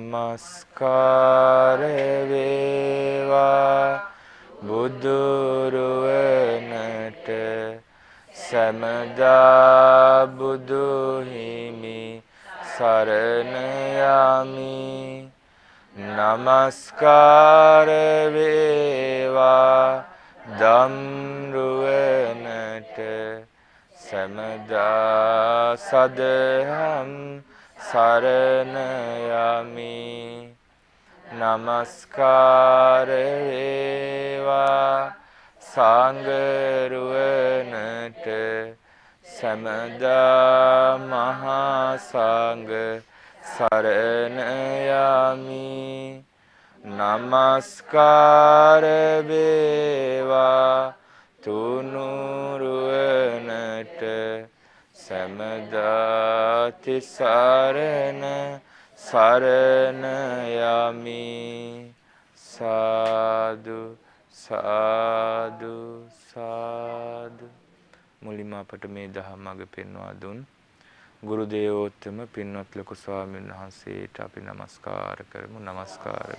නමස්කාර වේවා බුදුරුවනට සමදා බුදු හිමි සරණ යමි නමස්කාර වේවා ධම්රුවනට සමදා සදහම් සරණ යමි නමස්කාර වේවා සංගරුවනට සමදා මහා සංඝ සරණ යමි නමස්කාර වේවා තුනුරුවනට සැමදාති සරණ සරණ යමි. සාදු සාදු සාදු. මුලින්ම අපට මේ දහම් මඟ පෙන්වා දුන්. ගුරු දේවෝත්තම පින්වත් ලොකු ස්වාමීන් වහන්සේට අපි নমස්කාර කරමු. নমස්කාර.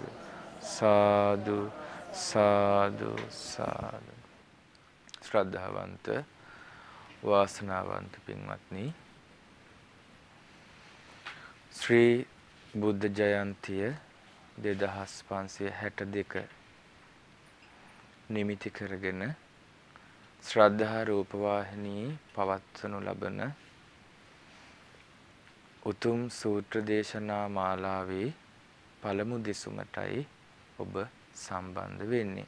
සාදු සාදු සාදු. ශ්‍රද්ධාවන්ත වාසනාවන්ත පින්වත්නි ශ්‍රී බුද්ධ ජයන්තිය 2562 නිමිති කරගෙන ශ්‍රද්ධා රූපවාහිනී පවත්වනු ලබන උතුම් සූත්‍ර දේශනා මාලාවේ පළමු දෙසුමටයි ඔබ සම්බන්ධ වෙන්නේ.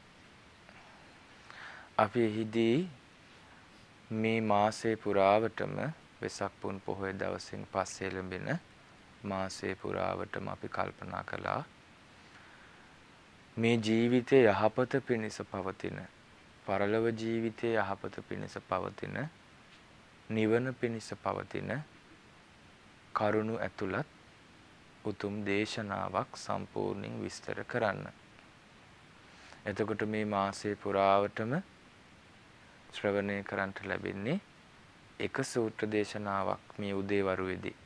අපි එහිදී මේ මාසයේ පුරාවටම වෙසක් පුන් පොහොය දවසින් පස්සේ ලැබෙන මාසයේ පුරාවටම අපි කල්පනා කළා මේ ජීවිතයේ යහපත පිණිස පවතින පරලොව ජීවිතයේ යහපත පිණිස පවතින නිවන පිණිස පවතින කරුණු ඇතුළත් උතුම් දේශනාවක් සම්පූර්ණයෙන් විස්තර කරන්න. එතකොට මේ මාසයේ පුරාවටම ශ්‍රවණය කරන්ට ලැබෙන්නේ එක සූත්‍ර දේශනාවක් මේ උදේවරුවේදී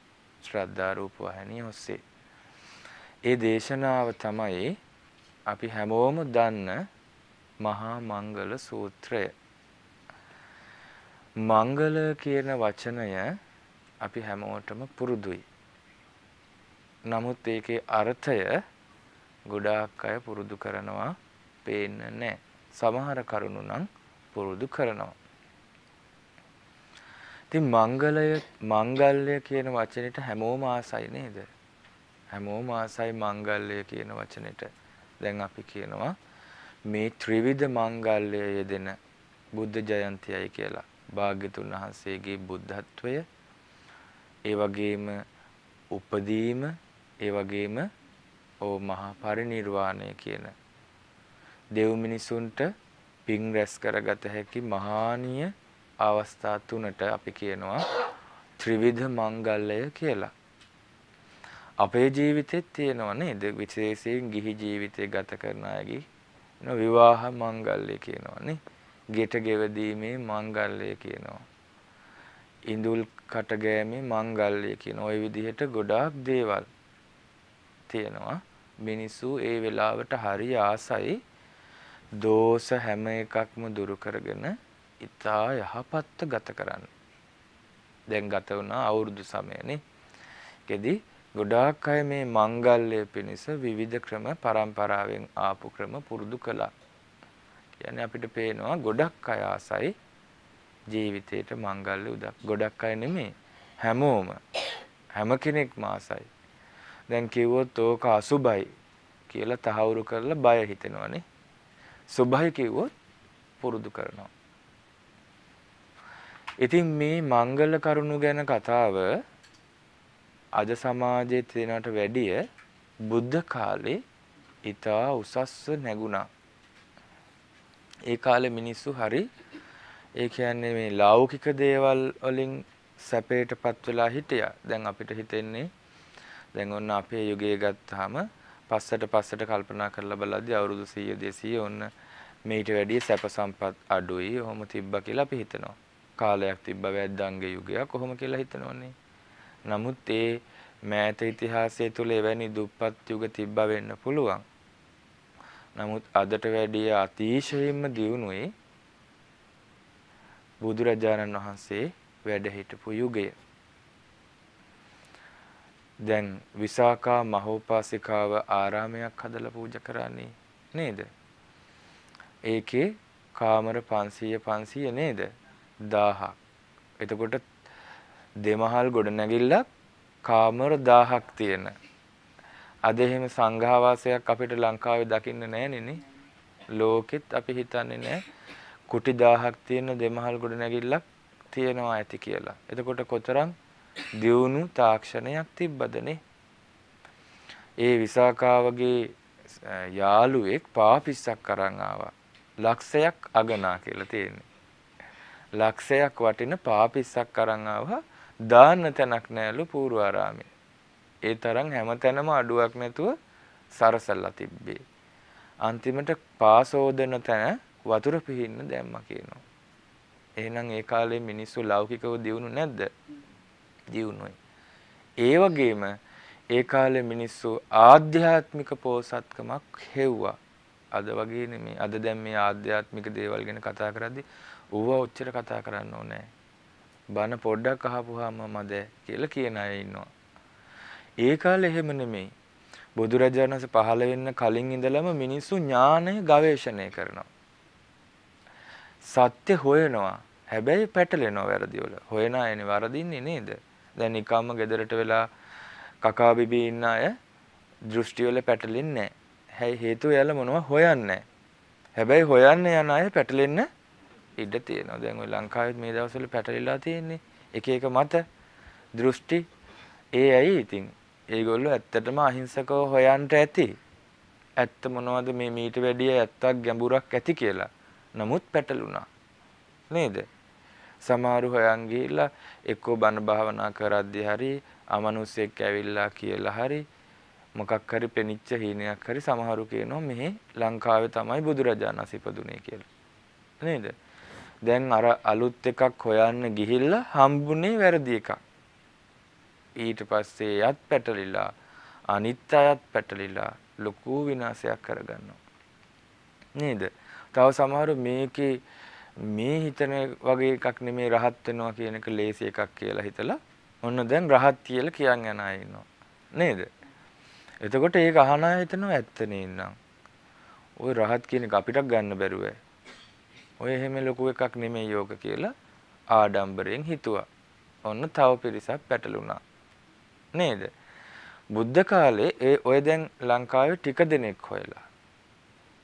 ශ්‍රද්ධා රූප වහිනිය ඔස්සේ. ඒ දේශනාව තමයි අපි හැමෝම දන්න මහා මංගල සූත්‍රය. මංගල කියන වචනය අපි හැමෝටම පුරුදුයි. නමුත් ඒකේ අර්ථය ගොඩාක් අය පුරුදු කරනවා පේන්නේ නැහැ. සමහර කරුණු නම් පුරුදු කරනවා. ඉතින් මංගලය මංගල්‍ය කියන වචනෙට හැමෝම ආසයි නේද? හැමෝම ආසයි මංගල්‍ය කියන වචනෙට. දැන් අපි කියනවා මේ ත්‍රිවිධ මංගල්‍ය යෙදෙන බුද්ධ ජයන්තියයි කියලා. භාග්‍යතුන් වහන්සේගේ බුද්ධත්වය ඒ වගේම උපදීම ඒ වගේම ඕ මහා පරිණිර්වාණය කියන දෙව් මිනිසුන්ට පින් රැස් කරගත හැකි මහානීය අවස්ථා තුනට අපි කියනවා ත්‍රිවිධ මංගල්‍යය කියලා. අපේ ජීවිතෙත් තියෙනවා නේද? විශේෂයෙන් ගිහි ජීවිතය ගත කරන අයගේ විවාහ මංගල්‍ය කියනවා නේ. ගෙට ගෙවදීමේ මංගල්‍ය කියනවා. ඉඳුල් කට ගෑමේ මංගල්‍ය කියන ওই විදිහට ගොඩාක් දේවල් තියෙනවා. මිනිස්සු ඒ වෙලාවට හරි ආසයි දෝෂ හැම එකක්ම දුරු කරගෙන ඉතා යහපත්ව ගත කරන්න. දැන් ගත වුණා අවුරුදු සමයනේ. ඒකෙදි ගොඩාක් අය මේ මංගල්‍ය පිණිස විවිධ ක්‍රම પરම්පරාවෙන් ආපු ක්‍රම පුරුදු කළා. කියන්නේ අපිට පේනවා ගොඩක් අය ආසයි ජීවිතේට මංගල්‍ය උදක්. ගොඩක් අය නෙමෙයි හැමෝම හැම කෙනෙක්ම ආසයි. දැන් කිව්වොත් ඕක අසුබයි කියලා තහවුරු කරලා බය හිතෙනවනේ. සුභයි කිව්වොත් පුරුදු කරනවා. ඉතින් මේ මංගල කරුණු ගැන කතාව අද සමාජයේ තියෙනට වැඩිය බුද්ධ කාලේ ඊටා උසස්ව නැගුණා. ඒ කාලේ මිනිස්සු හරි ඒ කියන්නේ මේ ලෞකික දේවල් වලින් සැපයටපත් වෙලා හිටියා. දැන් අපිට හිතෙන්නේ දැන් ඔන්න අපේ යුගයේ ගත්තාම පස්සට පස්සට කල්පනා කරලා බලද්දී අවුරුදු 100 200 ඔන්න මේට වැඩිය සැප සම්පත් අඩුයි. ඔහොම තිබ්බා කියලා අපි හිතනවා. කාලයක් තිබ්බ වැද්දන්ගේ යුගයක් කොහොම කියලා හිතනවනේ. නමුත් ඒ මෑත ඉතිහාසය තුල එවැනි දුප්පත් යුග තිබ්බ වෙන්න පුළුවන්. නමුත් අදට වැඩිය අතිශයින්ම දියුණුවේ බුදුරජාණන් වහන්සේ වැඩ හිටපු යුගය. දැන් විසාකා මහෝපාසිකාව ආරාමයක් හදලා පූජා කරන්නේ නේද? ඒකේ කාමර 500 500 නේද? 1000ක්. එතකොට දෙමහල් ගොඩනැගිල්ලක් කාමර 1000ක් තියෙන. අද එහෙම සංඝාවාසයක් අපිට ලංකාවේ දකින්න නැහෙනේ ලෝකෙත් අපි හිතන්නේ නැහැ කුටි 1000ක් තියෙන දෙමහල් ගොඩනැගිල්ලක් තියෙනවා ඇති කියලා. එතකොට කොතරම් දියුණු තාක්ෂණයක් තිබ්බදනේ. ඒ විසාකාවගේ යාළුවෙක් පාපිස්සක් අරන් ආවා. ලක්ෂයක් අගනා කියලා තියෙන්නේ. ලක්ෂයක් වටින පාපිස්සක් අරන් ආවා දාන්න තැනක් නැලු පූර්වාරාමේ. ඒ තරම් හැමතැනම අඩුවක් නැතුව සරසල්ලා තිබ්බේ. අන්තිමට පාසෝදන තැන වතුර පිහින්න දැම්මා කියනවා. එහෙනම් ඒ කාලේ මිනිස්සු ලෞකිකව දියුණු නැද්ද? දියුණුවයි. ඒ වගේම ඒ කාලේ මිනිස්සු ආධ්‍යාත්මික පෝසත්කමක් හෙව්වා. අද වගේ නෙමෙයි. අද දැන් මේ ආධ්‍යාත්මික දේවල් ගැන කතා කරද්දී ඌව ඔච්චර කතා කරන්න ඕනේ බන පොඩ්ඩක් අහපුවාම මද කියලා කියන අය ඉන්නවා. ඒ කාලේ එහෙම නෙමෙයි. බුදුරජාණන් වහන්සේ පහළ වෙන්න කලින් ඉඳලම මිනිස්සු ඥානය ගවේෂණය කරනවා. සත්‍ය හොයනවා. හැබැයි පැටලෙනවා වැරදි වල. හොයන අයනේ වරදින්නේ නේද? දැන් නිකම්ම ගෙදරට වෙලා කකා බිබී ඉන්න අය දෘෂ්ටි වල පැටලෙන්නේ නැහැ. හේතුව යාළ මොනවා හොයන්නේ හැබැයි හොයන්න යන අය පැටලෙන්න ඉඩ තියෙනවා. දැන් ওই ලංකාවේ මේ දවස්වල පැටලිලා තියෙන්නේ එක එක මත දෘෂ්ටි ඒ ඇයි ඉතින් ඒගොල්ලෝ ඇත්තටම අහිංසකව හොයන්ට ඇති. ඇත්ත මොනවද මේ මීට වැඩිය ඇත්තක් ගැඹුරක් ඇති කියලා. නමුත් පැටලුණා. නේද? සමහරු හොයන් ගිහිල්ලා එක්කෝ බණ භාවනා කරද්දී හරි අමනුස්සෙක් ඇවිල්ලා කියලා හරි මොකක් හරි පෙනිච්ච හීනයක් හරි සමහරු කියනවා මෙහි ලංකාවේ තමයි බුදුරජාණන් සිපදුනේ කියලා. නේද? දැන් අර අලුත් එකක් හොයන්න ගිහිල්ලා හම්බුනේ වැරදි එකක්. ඊට පස්සේ යත් පැටලිලා අනිත් අයත් පැටලිලා ලොකු විනාශයක් කරගන්නවා. නේද? තව සමහරු මේකේ මේ හිතන වගේ එකක් නෙමේ රහත් වෙනවා කියන එක ලේසි එකක් කියලා හිතලා ඔන්න දැන් රහත් කියලා කියන් යන අය ඉන්නවා. නේද? එතකොට ඒක අහන අය හිතනවා ඇත්ත නේනම්. ওই රහත් කියන එක අපිට ගන්න බැරුව. ඔය එහෙම ලොකු එකක් නෙමෙයි යෝග කියලා ආඩම්බරයෙන් හිතුවා. ඔන්න තව පිරිසක් පැටලුණා. නේද? බුද්ධ කාලේ ඒ ඔය දැන් ලංකාවේ ටික දෙනෙක් හොයලා.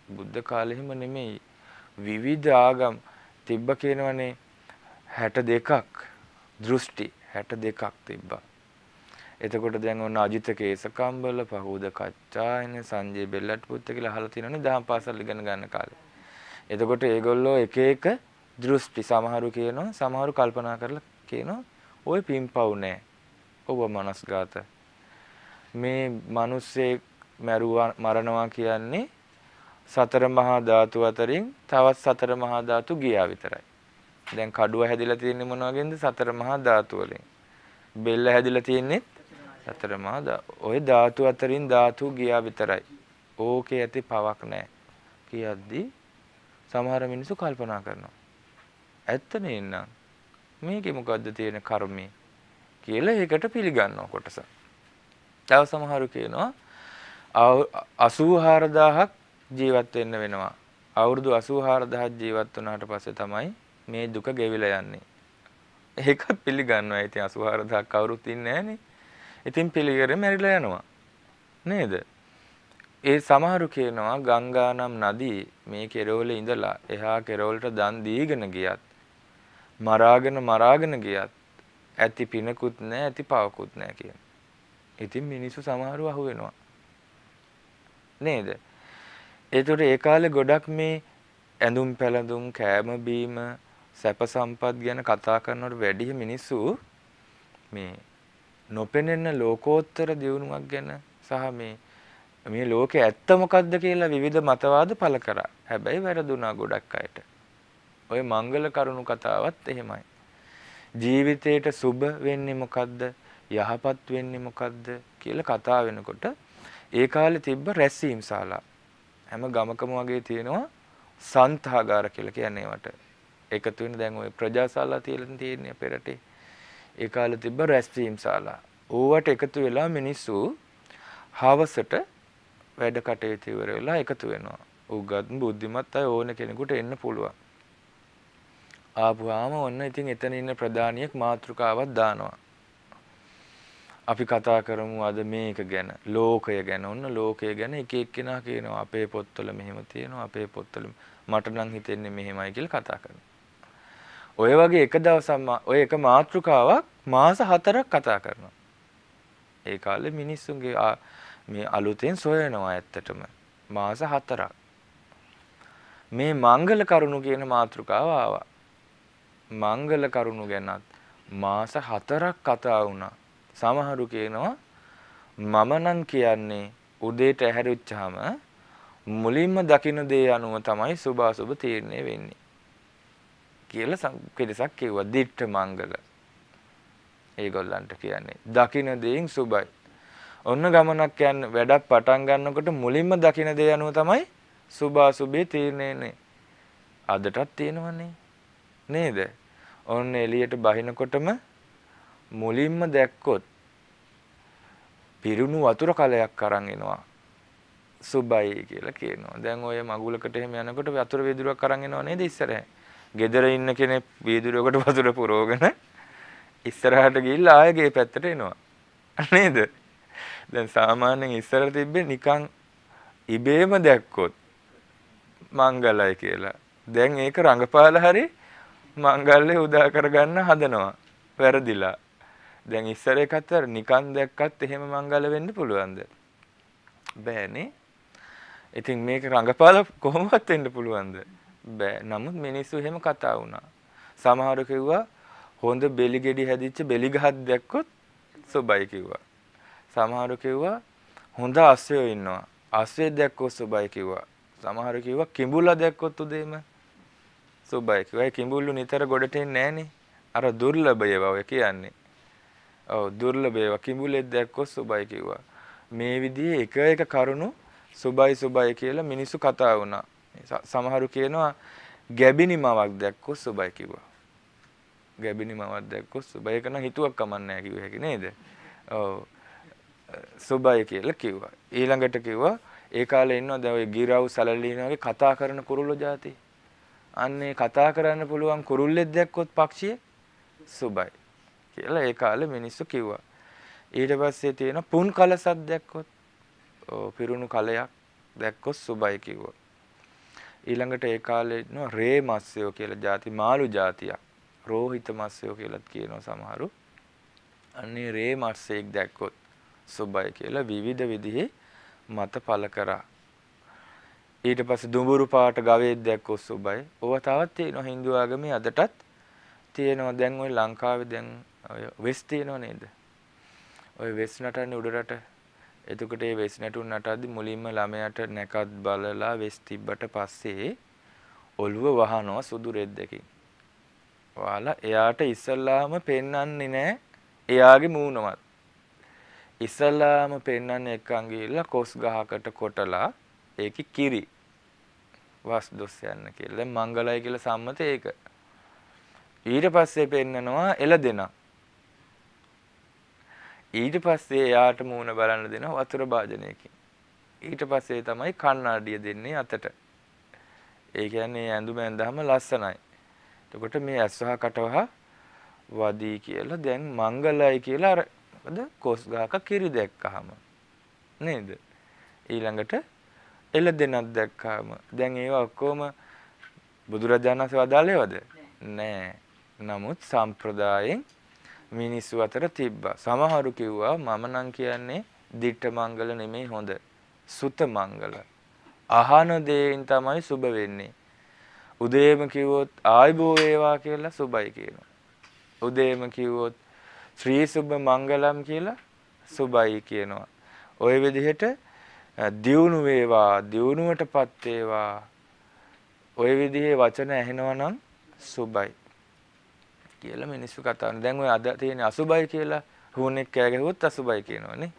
බුද්ධ කාලෙ හිම නෙමෙයි විවිධ ආගම් තිබ්බ කියනවනේ 62ක් දෘෂ්ටි 62ක් තිබ්බා. එතකොට දැන් ඔන්න අජිත කේසකම්බල පහෝද කච්චායන සංජය බෙල්ලට්පුත්ත කියලා අහලා තියෙනවනේ දහම් පාසල් ඉගෙන ගන්න කාලේ. එතකොට ඒගොල්ලෝ එක එක දෘෂ්ටි සමහරු කියනවා සමහරු කල්පනා කරලා කියනවා ওই පිම්පව් නෑ. ඔබ මනස්ගත. මේ මිනිස්සේ මරුවා මරණවා කියන්නේ සතර මහා ධාතු අතරින් තවත් සතර මහා ධාතු ගියා විතරයි. දැන් කඩුව හැදිලා තියෙන්නේ මොන වගේද? සතර මහා ධාතු වලින්. බෙල්ල හැදිලා තියෙන්නේ සතර මහා ඔය ධාතු අතරින් ධාතු ගියා විතරයි. ඕකේ ඇති පවක් නැහැ. කියද්දි සමහර මිනිස්සු කල්පනා කරනවා. ඇත්ත නේනම් මේකේ මොකද්ද තියෙන කර්මය කියලා ඒකට පිළිගන්නව කොටස. තව සමහරු කියනවා 84000ක් ජීවත් වෙන්න වෙනවා. අවුරුදු 84000ක් ජීවත් වුණාට පස්සේ තමයි මේ දුක ගෙවිලා යන්නේ. ඒක පිළිගන්නවා. ඉතින් 84000ක් කවුරුත් ඉන්නේ නැහනේ. ඉතින් පිළිගරේ මැරිලා යනවා. නේද? ඒ සමහරු කියනවා ගංගා නම් නදී මේ කෙරවලේ ඉඳලා එහා කෙරවලට දන් දීගෙන ගියත් මරාගෙන මරාගෙන ගියත් ඇති පිනකුත් නැහැ ඇති පවකුත් නැහැ කියන. ඉතින් මිනිස්සු සමහරව අහු වෙනවා. නේද? ඒතකොට ඒ කාලේ ගොඩක් මේ ඇඳුම් පැළඳුම් කෑම බීම සැප සම්පත් ගැන කතා කරනවට වැඩිය මිනිස්සු මේ නොපෙනෙන ලෝකෝත්තර දියුණුවක් ගැන සහ මේ මේ ලෝකේ ඇත්ත මොකද්ද කියලා විවිධ මතවාද පළ කරා. හැබැයි වැරදුනා ගොඩක් අයට. ඔය මංගල කරුණු කතාවත් එහෙමයි. ජීවිතේට සුබ වෙන්නේ මොකද්ද? යහපත් වෙන්නේ මොකද්ද කියලා කතා වෙනකොට ඒ කාලේ තිබ්බ රැස්වීම් ශාලා හැම ගමකම වගේ තියෙනවා සන්තාගාර කියලා කියන්නේ ඒවට. එකතු වෙන දැන් ওই ප්‍රජාශාලා තියලා තියෙන්නේ අපේ රටේ. ඒ කාලේ තිබ්බ රැස්වීම් ශාලා. ඕවට එකතු වෙලා මිනිස්සු හවසට වැඩ කටයුතු ඉවර වෙලා එකතු වෙනවා. උගත් බුද්ධිමත් අය ඕන කෙනෙකුට එන්න පුළුවන්. ආපුවාම ඔන්න ඉතින් එතන ඉන්න ප්‍රධානියෙක් මාතෘකාවක් දානවා. අපි කතා කරමු අද මේක ගැන ලෝකය ගැන ඔන්න ලෝකය ගැන එක එක්කෙනා කියනවා අපේ පොත්වල මෙහෙම තියෙනවා අපේ පොත්වල මට නම් හිතෙන්නේ මෙහෙමයි කියලා කතා කරනවා. ඔය වගේ එක දවසක් ඔය එක මාතෘකාවක් මාස 4ක් කතා කරනවා. ඒ කාලේ මිනිස්සුන්ගේ මේ අලුතෙන් සොයනවා ඇත්තටම මාස 4ක්. මේ මංගල කරුණු කියන මාතෘකාව ආවා. මංගල කරුණු ගැනත් මාස 4ක් කතා වුණා. සමහරු කියනවා මම නම් කියන්නේ උදේට ඇහැරිච්චාම මුලින්ම දකින්න දේ අනුව තමයි සුභාසුභ තීරණය වෙන්නේ කියලා කෙලසක් කිව්වා දිට්ඨ මංගල. ඒගොල්ලන්ට කියන්නේ දකින්න දේෙන් සුභයි. ඔන්න ගමනක් යන වැඩක් පටන් ගන්නකොට මුලින්ම දකින්න දේ අනුව තමයි සුභාසුභේ තීරණයනේ. අදටත් තියෙනවනේ. නේද? ඔන්න එළියට බහිනකොටම මුලින්ම දැක්කොත් පිරුණු වතුර කලයක් අරන් එනවා. සුබයි කියලා කියනවා. දැන් ඔය මගුලකට එහෙම යනකොට වතුර වීදුරුවක් අරන් එනව නේද ඉස්සරහ? ගෙදර ඉන්න කෙනෙක් වීදුරුවකට වතුර පුරවගෙන ඉස්සරහට ගිහිල්ලා ආයෙ ගේ පැත්තට එනවා. නේද? දැන් සාමාන්‍යයෙන් ඉස්සර තිබ්බේ නිකන් ඉබේම දැක්කොත් මංගලයි කියලා. දැන් ඒක රඟපාලා හරි මංගල්‍ය උදා කරගන්න හදනවා. වැරදිලා. දැන් ඉස්සර එකත් නිකන් දැක්කත් එහෙම මංගල වෙන්න පුළුවන්ද? බෑනේ. ඉතින් මේක රඟපාලා කොහොමවත් වෙන්න පුළුවන්ද? බෑ. නමුත් මිනිස්සු එහෙම කතා වුණා. සමහරු කිව්වා හොඳ බෙලි ගෙඩි හැදිච්ච බෙලි ගහක් දැක්කොත් සුබයි කිව්වා. සමහරු කිව්වා හොඳ අස්සයෝ ඉන්නවා. අස්සය දැක්කොත් සුබයි කිව්වා. සමහරු කිව්වා කිඹුලා දැක්කොත් උදේම සුබයි කිව්වා. ඒ කිඹුල්ලු නිතර ගොඩට එන්නේ නැහනේ. අර දුර්ලභ ඒවා ඔය කියන්නේ. ඔව් දුර්ලභ ඒවා කිඹුලෙක් දැක්කොත් සුබයි කිව්වා. මේ විදිහේ එක එක කරුණු සුබයි සුබයි කියලා මිනිස්සු කතා වුණා. සමහරු කියනවා ගැබිනි මවක් දැක්කොත් සුබයි කිව්වා. ගැබිනි මවක් දැක්කොත් සුබයි කරන හිතුවක් කමන්නේ කිව්ව හැකි නේද? ඔව්. සුබයි කියලා කිව්වා. ඊළඟට කිව්වා ඒ කාලේ ඉන්නවා දැන් ඔය ගිරව් සැලලින වගේ කතා කරන කුරුල්ලෝ જાති. අන්නේ කතා කරන්න පුළුවන් කුරුල්ලෙක් දැක්කොත් පක්ෂියෙක් සුබයි. කියලා ඒ කාලේ මිනිස්සු කිව්වා. ඊට පස්සේ තියෙන පුන් කලසක් දැක්කොත් පිරුණු කලයක් දැක්කොත් සුබයි කිව්වා. ඊළඟට ඒ කාලේ ඉන්නවා රේ මස්සයෝ කියලා ಜಾති මාළු జాතියක්. රෝහිත මස්සයෝ කියලාත් කියනවා සමහරු. අන්නේ රේ මස්සෙක් දැක්කොත් සුබයි කියලා විවිධ විදිහේ මත පළ කරා. ඊට පස්සේ දුඹුරු පාට ගවයෙක් දැක්කොත් සුබයි. ඕවා තවත් තියෙනවා Hindu ආගමේ අදටත් තියෙනවා. දැන් ওই ලංකාවේ දැන් ඔය වෙස් තියෙනව නේද? ඔය වෙස් නටන්නේ උඩරට. එතකොට ඒ වෙස් නටුන් නටද්දි මුලින්ම ළමයාට නැකත් බලලා වෙස් තිබ්බට පස්සේ ඔළුව වහනවා සුදු රෙද්දකින්. ඔයාලා එයාට ඉස්සල්ලාම පෙන්වන්නේ නැහැ එයාගේ මූණවත්. ඉස්සල්ලාම පෙන්වන්නේ එක්කන් ගිහිල්ලා කොස් ගහකට කොටලා ඒකේ කිරි වස් දොස් යන්න කියලා. දැන් මංගලයි කියලා සම්මත ඒක. ඊට පස්සේ පෙන්නනවා එළදෙනා. ඊට පස්සේ එයාට මූණ බලන්න දෙනවා වතුර භාජනයකින්. ඊට පස්සේ තමයි කණ්ණාඩිය දෙන්නේ අතට. ඒ කියන්නේ ඇඳුම ඇඳහම ලස්සනයි. එතකොට මේ ඇස්වහ කටවහ වදී කියලා දැන් මංගලයි කියලා අර මොකද කොස් ගහක කිරි දැක්කහම නේද? ඊළඟට එළ දෙනක් දැක්කහම දැන් ඒවා ඔක්කොම බුදුරජාණන් වහන්සේ වදාළේවද? නෑ. නමුත් සම්ප්‍රදායෙන් මිනිස්සු අතර තිබ්බා. සමහරු කිව්වා මම නම් කියන්නේ දිට්ඨ මංගල නෙමෙයි හොඳ. සුත මංගල. අහන දේෙන් තමයි සුබ වෙන්නේ. උදේම කිව්වොත් ආයිබෝ වේවා කියලා සුබයි කියනවා. උදේම කිව්වොත් ශ්‍රී සුබ මංගලම් කියලා සුබයි කියනවා. ওই විදිහට දියුණු වේවා, දියුණුවටපත් වේවා. ওই විදිහේ වචන ඇහෙනවා නම් සුබයි. කියලා මිනිස්සු කතා කරනවා. දැන් ඔය අද තියෙන අසුබයි කියලා හුණෙක් කෑ ගැහුවොත් අසුබයි කියනවනේ.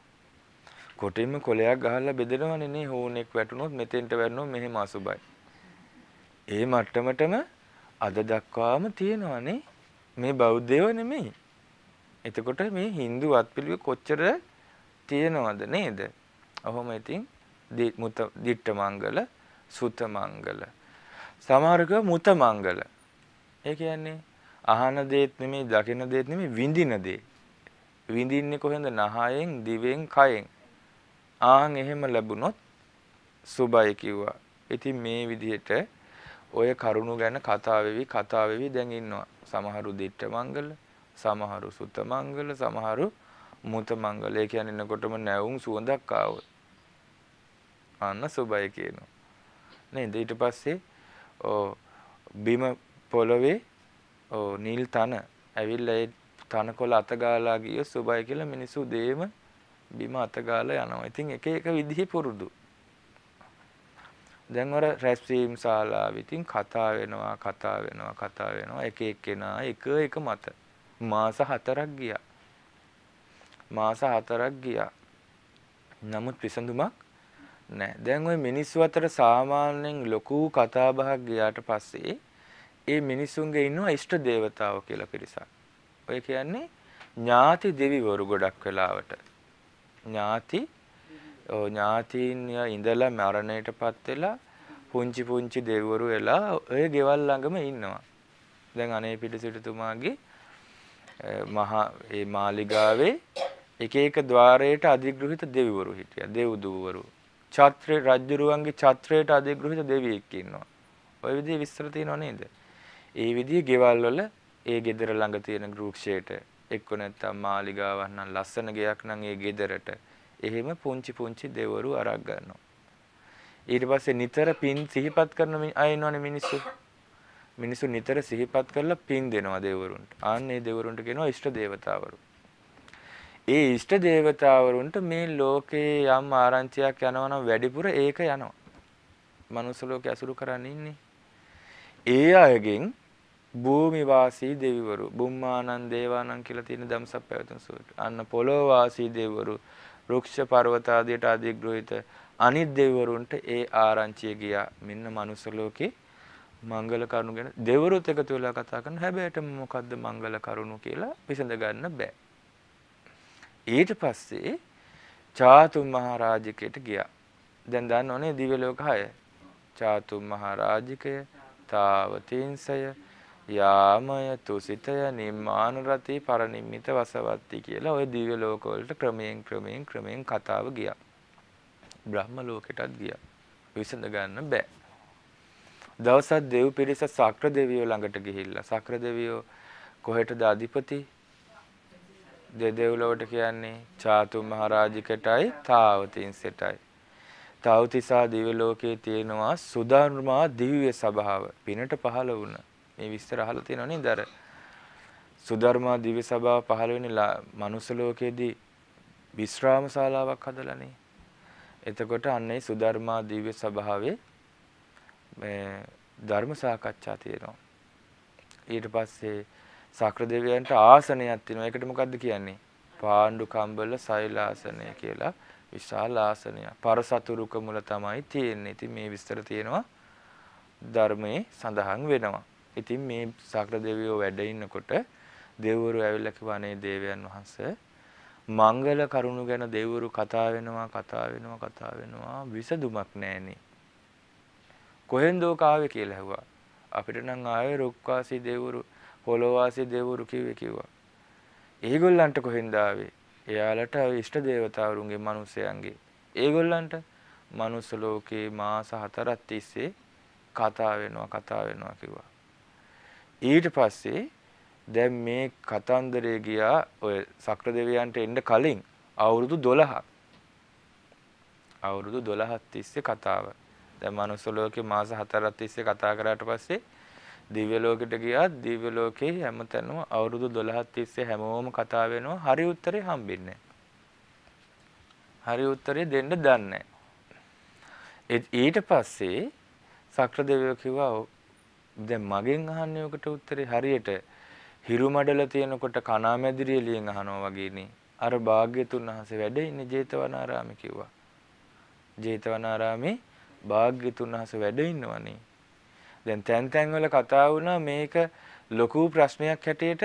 කොටින්ම කොලයක් ගහලා බෙදනවනේ නේ හුණෙක් වැටුනොත් මෙතෙන්ට වැටුනොත් මෙහෙම අසුබයි. ඒ මට්ටමටම අද දක්වාම තියෙනවනේ මේ බෞද්ධයව නෙමෙයි. එතකොට මේ Hindu වත්පිළිවෙල කොච්චර තියෙනවද නේද? ඔහොම ඉතින් මුත දිට්ඨ මංගල සුත මංගල සමහරක මුත මංගල ඒ කියන්නේ අහන දේත් නෙමෙයි දකින දේත් නෙමෙයි විඳින දේ. විඳින්නේ කොහෙන්ද? නහයෙන් දිවෙන් කයෙන්. ආන් එහෙම ලැබුණොත් සුබයි කිව්වා. ඉතින් මේ විදිහට ඔය කරුණු ගැන කතා වෙවි කතා වෙවි. දැන් ඉන්නවා. සමහරු දිට්ඨ මංගල සමහරු සුත මංගල සමහරු මුත මංගල. ඒ කියන්නේ එනකොටම නැවුම් සුවඳක් ආවොත්. අන්න සුබයි කියනවා. නේද? ඊට පස්සේ ඕ බිම පොළවේ ඕ නිල් තන ඇවිල්ලා ඒ තනකොළ අත ගාලා ගිය සුබයි කියලා මිනිස්සු දේම බිම අත ගාලා යනවා. ඉතින් එක එක විදිහේ පුරුදු. දැන් වර රැස්වීම් ශාලාව ඉතින් කතා වෙනවා කතා වෙනවා කතා වෙනවා එක එක්කෙනා එක එක මත මාස 4ක් ගියා. මාස 4ක් ගියා. නමුත් විසඳුමක් නැහැ. දැන් ওই මිනිස්සු අතර සාමාන්‍යයෙන් ලොකු කතා බහක් ගියාට පස්සේ ඒ මිනිසුන්ගේ ඉන්නවා ඉෂ්ට දේවතාව කියලා පිරිසක්. ඔය කියන්නේ ඥාති දෙවිවරු ගොඩක් වෙලාවට. ඥාති ඥාතීන් ඉඳලා මරණයටපත් වෙලා පුංචි පුංචි දෙවිවරු වෙලා ඔය ගෙවල් ළඟම ඉන්නවා. දැන් අනේ පිළිසිටුමාගේ මහා ඒ මාලිගාවේ එක එක ద్వාරයට අධිග්‍රහිත දෙවිවරු හිටියා. දෙව් දූවරු. චත්‍රේ රජුරුවන්ගේ චත්‍රයට අධිග්‍රහිත දෙවියෙක් ඉන්නවා. ඔය විදිහේ විස්තර තියෙනව නේද? ඒ විදිහේ ගෙවල් වල ඒ ගෙදර ළඟ තියෙන වෘක්ෂයට එක්ක නැත්තම් මාලිගාවක් නම් ලස්සන ගෙයක් නම් ඒ ගෙදරට එහෙම පුංචි පුංචි දෙවරු අරක් ගන්නවා. ඊට පස්සේ නිතර පින් සිහිපත් කරන අය ඉන්නවනේ මිනිස්සු. මිනිස්සු නිතර සිහිපත් කරලා පින් දෙනවා දෙවරුන්ට. ආන්නේ දෙවරුන්ට කියනවා ඉෂ්ට දේවතාවරු. ඒ ඉෂ්ට දේවතාවරුන්ට මේ ලෝකේ යම් ආරංචියක් යනවා නම් වැඩිපුර ඒක යනවා. මනුස්ස ලෝකේ අසුරු කරන් ඉන්නේ. ඒ අයගෙන් භූමි වාසී දෙවිවරු බුම්මානන් දේවානන් කියලා තියෙන ධම්සප් පැවතුම් සූත්‍ර. අන්න පොළොව වාසී දෙවිවරු වෘක්ෂ පර්වත ආදියට අධිග්‍රහිත අනිත් දෙවිවරුන්ට ඒ ආරංචිය ගියා. මෙන්න මනුස්ස ලෝකේ මංගල කරුණු ගැන දෙවරුත් එකතු වෙලා කතා කරන හැබැයිට මොකද්ද මංගල කරුණු කියලා විසඳ ගන්න බෑ. ඊට පස්සේ චාතුම් මහරජකයට ගියා. දැන් දන්නවනේ දිව්‍ය ලෝක 6. චාතුම් මහරජකය, තාවතින්සය, යාමය, තුසිතය, නිම්මාන රති, පරිනිම්මිත වසවත්ති කියලා ওই දිව්‍ය ලෝක වලට ක්‍රමයෙන් ක්‍රමයෙන් ක්‍රමයෙන් කතාව ගියා. බ්‍රහ්ම ලෝකෙටත් ගියා. විසඳ ගන්න බෑ. දවසක් දෙව් පිරිස සක්‍ර දෙවියෝ ළඟට ගිහිල්ලා සක්‍ර දෙවියෝ කොහෙටද අධිපති දෙදෙව්ලොවට කියන්නේ චාතු මහරජිකටයි තාවතින්සෙටයි. තවතිසා දිව්‍ය ලෝකයේ තියෙනවා සුධර්මා දිව්‍ය සභාව පිනට පහළ වුණ. මේ විස්තර අහලා තියෙනව නේද අර සුධර්මා දිව්‍ය සභාව පහළ වෙන්නේ මනුස්ස ලෝකයේදී විශ්‍රාම ශාලාවක් හදලානේ. එතකොට අන්නේ සුධර්මා දිව්‍ය සභාවේ මේ ධර්ම සාකච්ඡා තියෙනවා. ඊට පස්සේ සක්‍ර දෙවියන්ට ආසනයක් තියෙනවා. ඒකට මොකද්ද කියන්නේ? පාණ්ඩු කම්බල සෛලාසනය කියලා විශාල ආසනයක්. පරසතුරුක මුල තමයි තියෙන්නේ. ඉතින් මේ විස්තර තියෙනවා ධර්මයේ සඳහන් වෙනවා. ඉතින් මේ සක්‍ර දෙවියෝ වැඩ ඉන්නකොට දෙවිවරු ඇවිල්ලා කිව්වා අනේ දේවයන් වහන්සේ මංගල කරුණු ගැන දෙවිවරු කතා වෙනවා කතා වෙනවා කතා වෙනවා විසඳුමක් නැහෙනේ. කොහෙන්දෝ කාවේ කියලා ඇහුවා. අපිට නම් ආවේ රුක්වාසී දෙවිවරු පොළොවාසී දෙවිවරු කිව්වේ කිව්වා. ඒගොල්ලන්ට කොහෙන්ද ආවේ? එයාලට ඉෂ්ට දේවතාවරුන්ගේ මිනිසයන්ගේ. ඒගොල්ලන්ට මනුස්ස ලෝකේ මාස 4ක් තිස්සේ කතා වෙනවා කතා වෙනවා කිව්වා. ඊට පස්සේ දැන් මේ කතන්දරේ ගියා ඔය සක්‍ර දෙවියන්ට එන්න කලින් අවුරුදු 12ක්. අවුරුදු 12ක් තිස්සේ කතාව. දැන් මනුස්ස ලෝකේ මාස 4ක් තිස්සේ කතා කරාට පස්සේ දිව්‍ය ලෝකෙට ගියා දිව්‍ය ලෝකේ හැමතැනම අවුරුදු 12ක් තිස්සේ හැමෝම කතා වෙනවා හරි උත්තරේ හම්බෙන්නේ හරි උත්තරේ දෙන්න දන්නේ ඊට පස්සේ සක්‍ර දෙවියෝ කිව්වා දැන් මගෙන් අහන්නේ ඔකට උත්තරේ හරියට හිරු මඩල තියෙනකොට කණාමැදිරිය ලියෙන් අහනවා වගේනේ අර භාග්‍යතුන් වහන්සේ වැඩ ඉන්නේ ජේතවනාරාමේ කිව්වා. ජේතවනාරාමේ භාග්‍යතුන් වහන්සේ වැඩ ඉන්නවනේ. දැන් තැන් තැන් වල කතා වුණා මේක ලොකු ප්‍රශ්නයක් හැටියට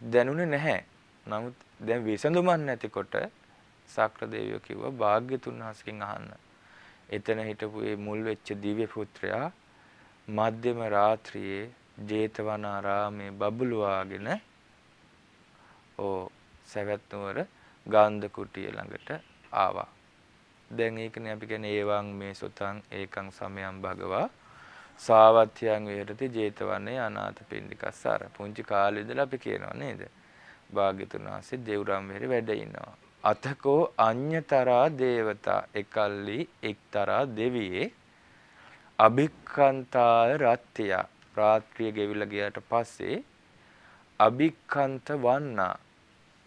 දැනුනේ නැහැ. නමුත් දැන් විසඳුමක් නැතිකොට සක්‍ර දෙවියෝ කිව්වා භාග්‍යතුන් වහන්සේගෙන් අහන්න. එතන හිටපු මේ මුල් වෙච්ච දිව්‍ය පුත්‍රයා මධ්‍යම රාත්‍රියේ ජේතවනාරාමේ බබළුවාගෙන ඕ සවැත් නුවර ගාන්ධ කුටිය ළඟට ආවා. දැන් ඒකනේ අපි කියන්නේ ඒවං මේ සුතං ඒකං සමයං භගවා සාවත්‍යං විහෙරති 제තවන්නේ අනාථ පින්ඩිකස්සාර. පුංචි කාලේ ඉඳලා අපි කියනවා නේද? භාග්‍යතුන් වහන්සේ දේවරම් වෙරේ වැඩ ඉන්නවා. අතකෝ අඤ්‍යතරා දේවතා එකල්ලි එක්තරා දෙවියේ අභික්ඛන්තාය රත්ත්‍ය රාත්‍රිය ගෙවිලා ගියාට පස්සේ අභික්ඛන්ත වන්නා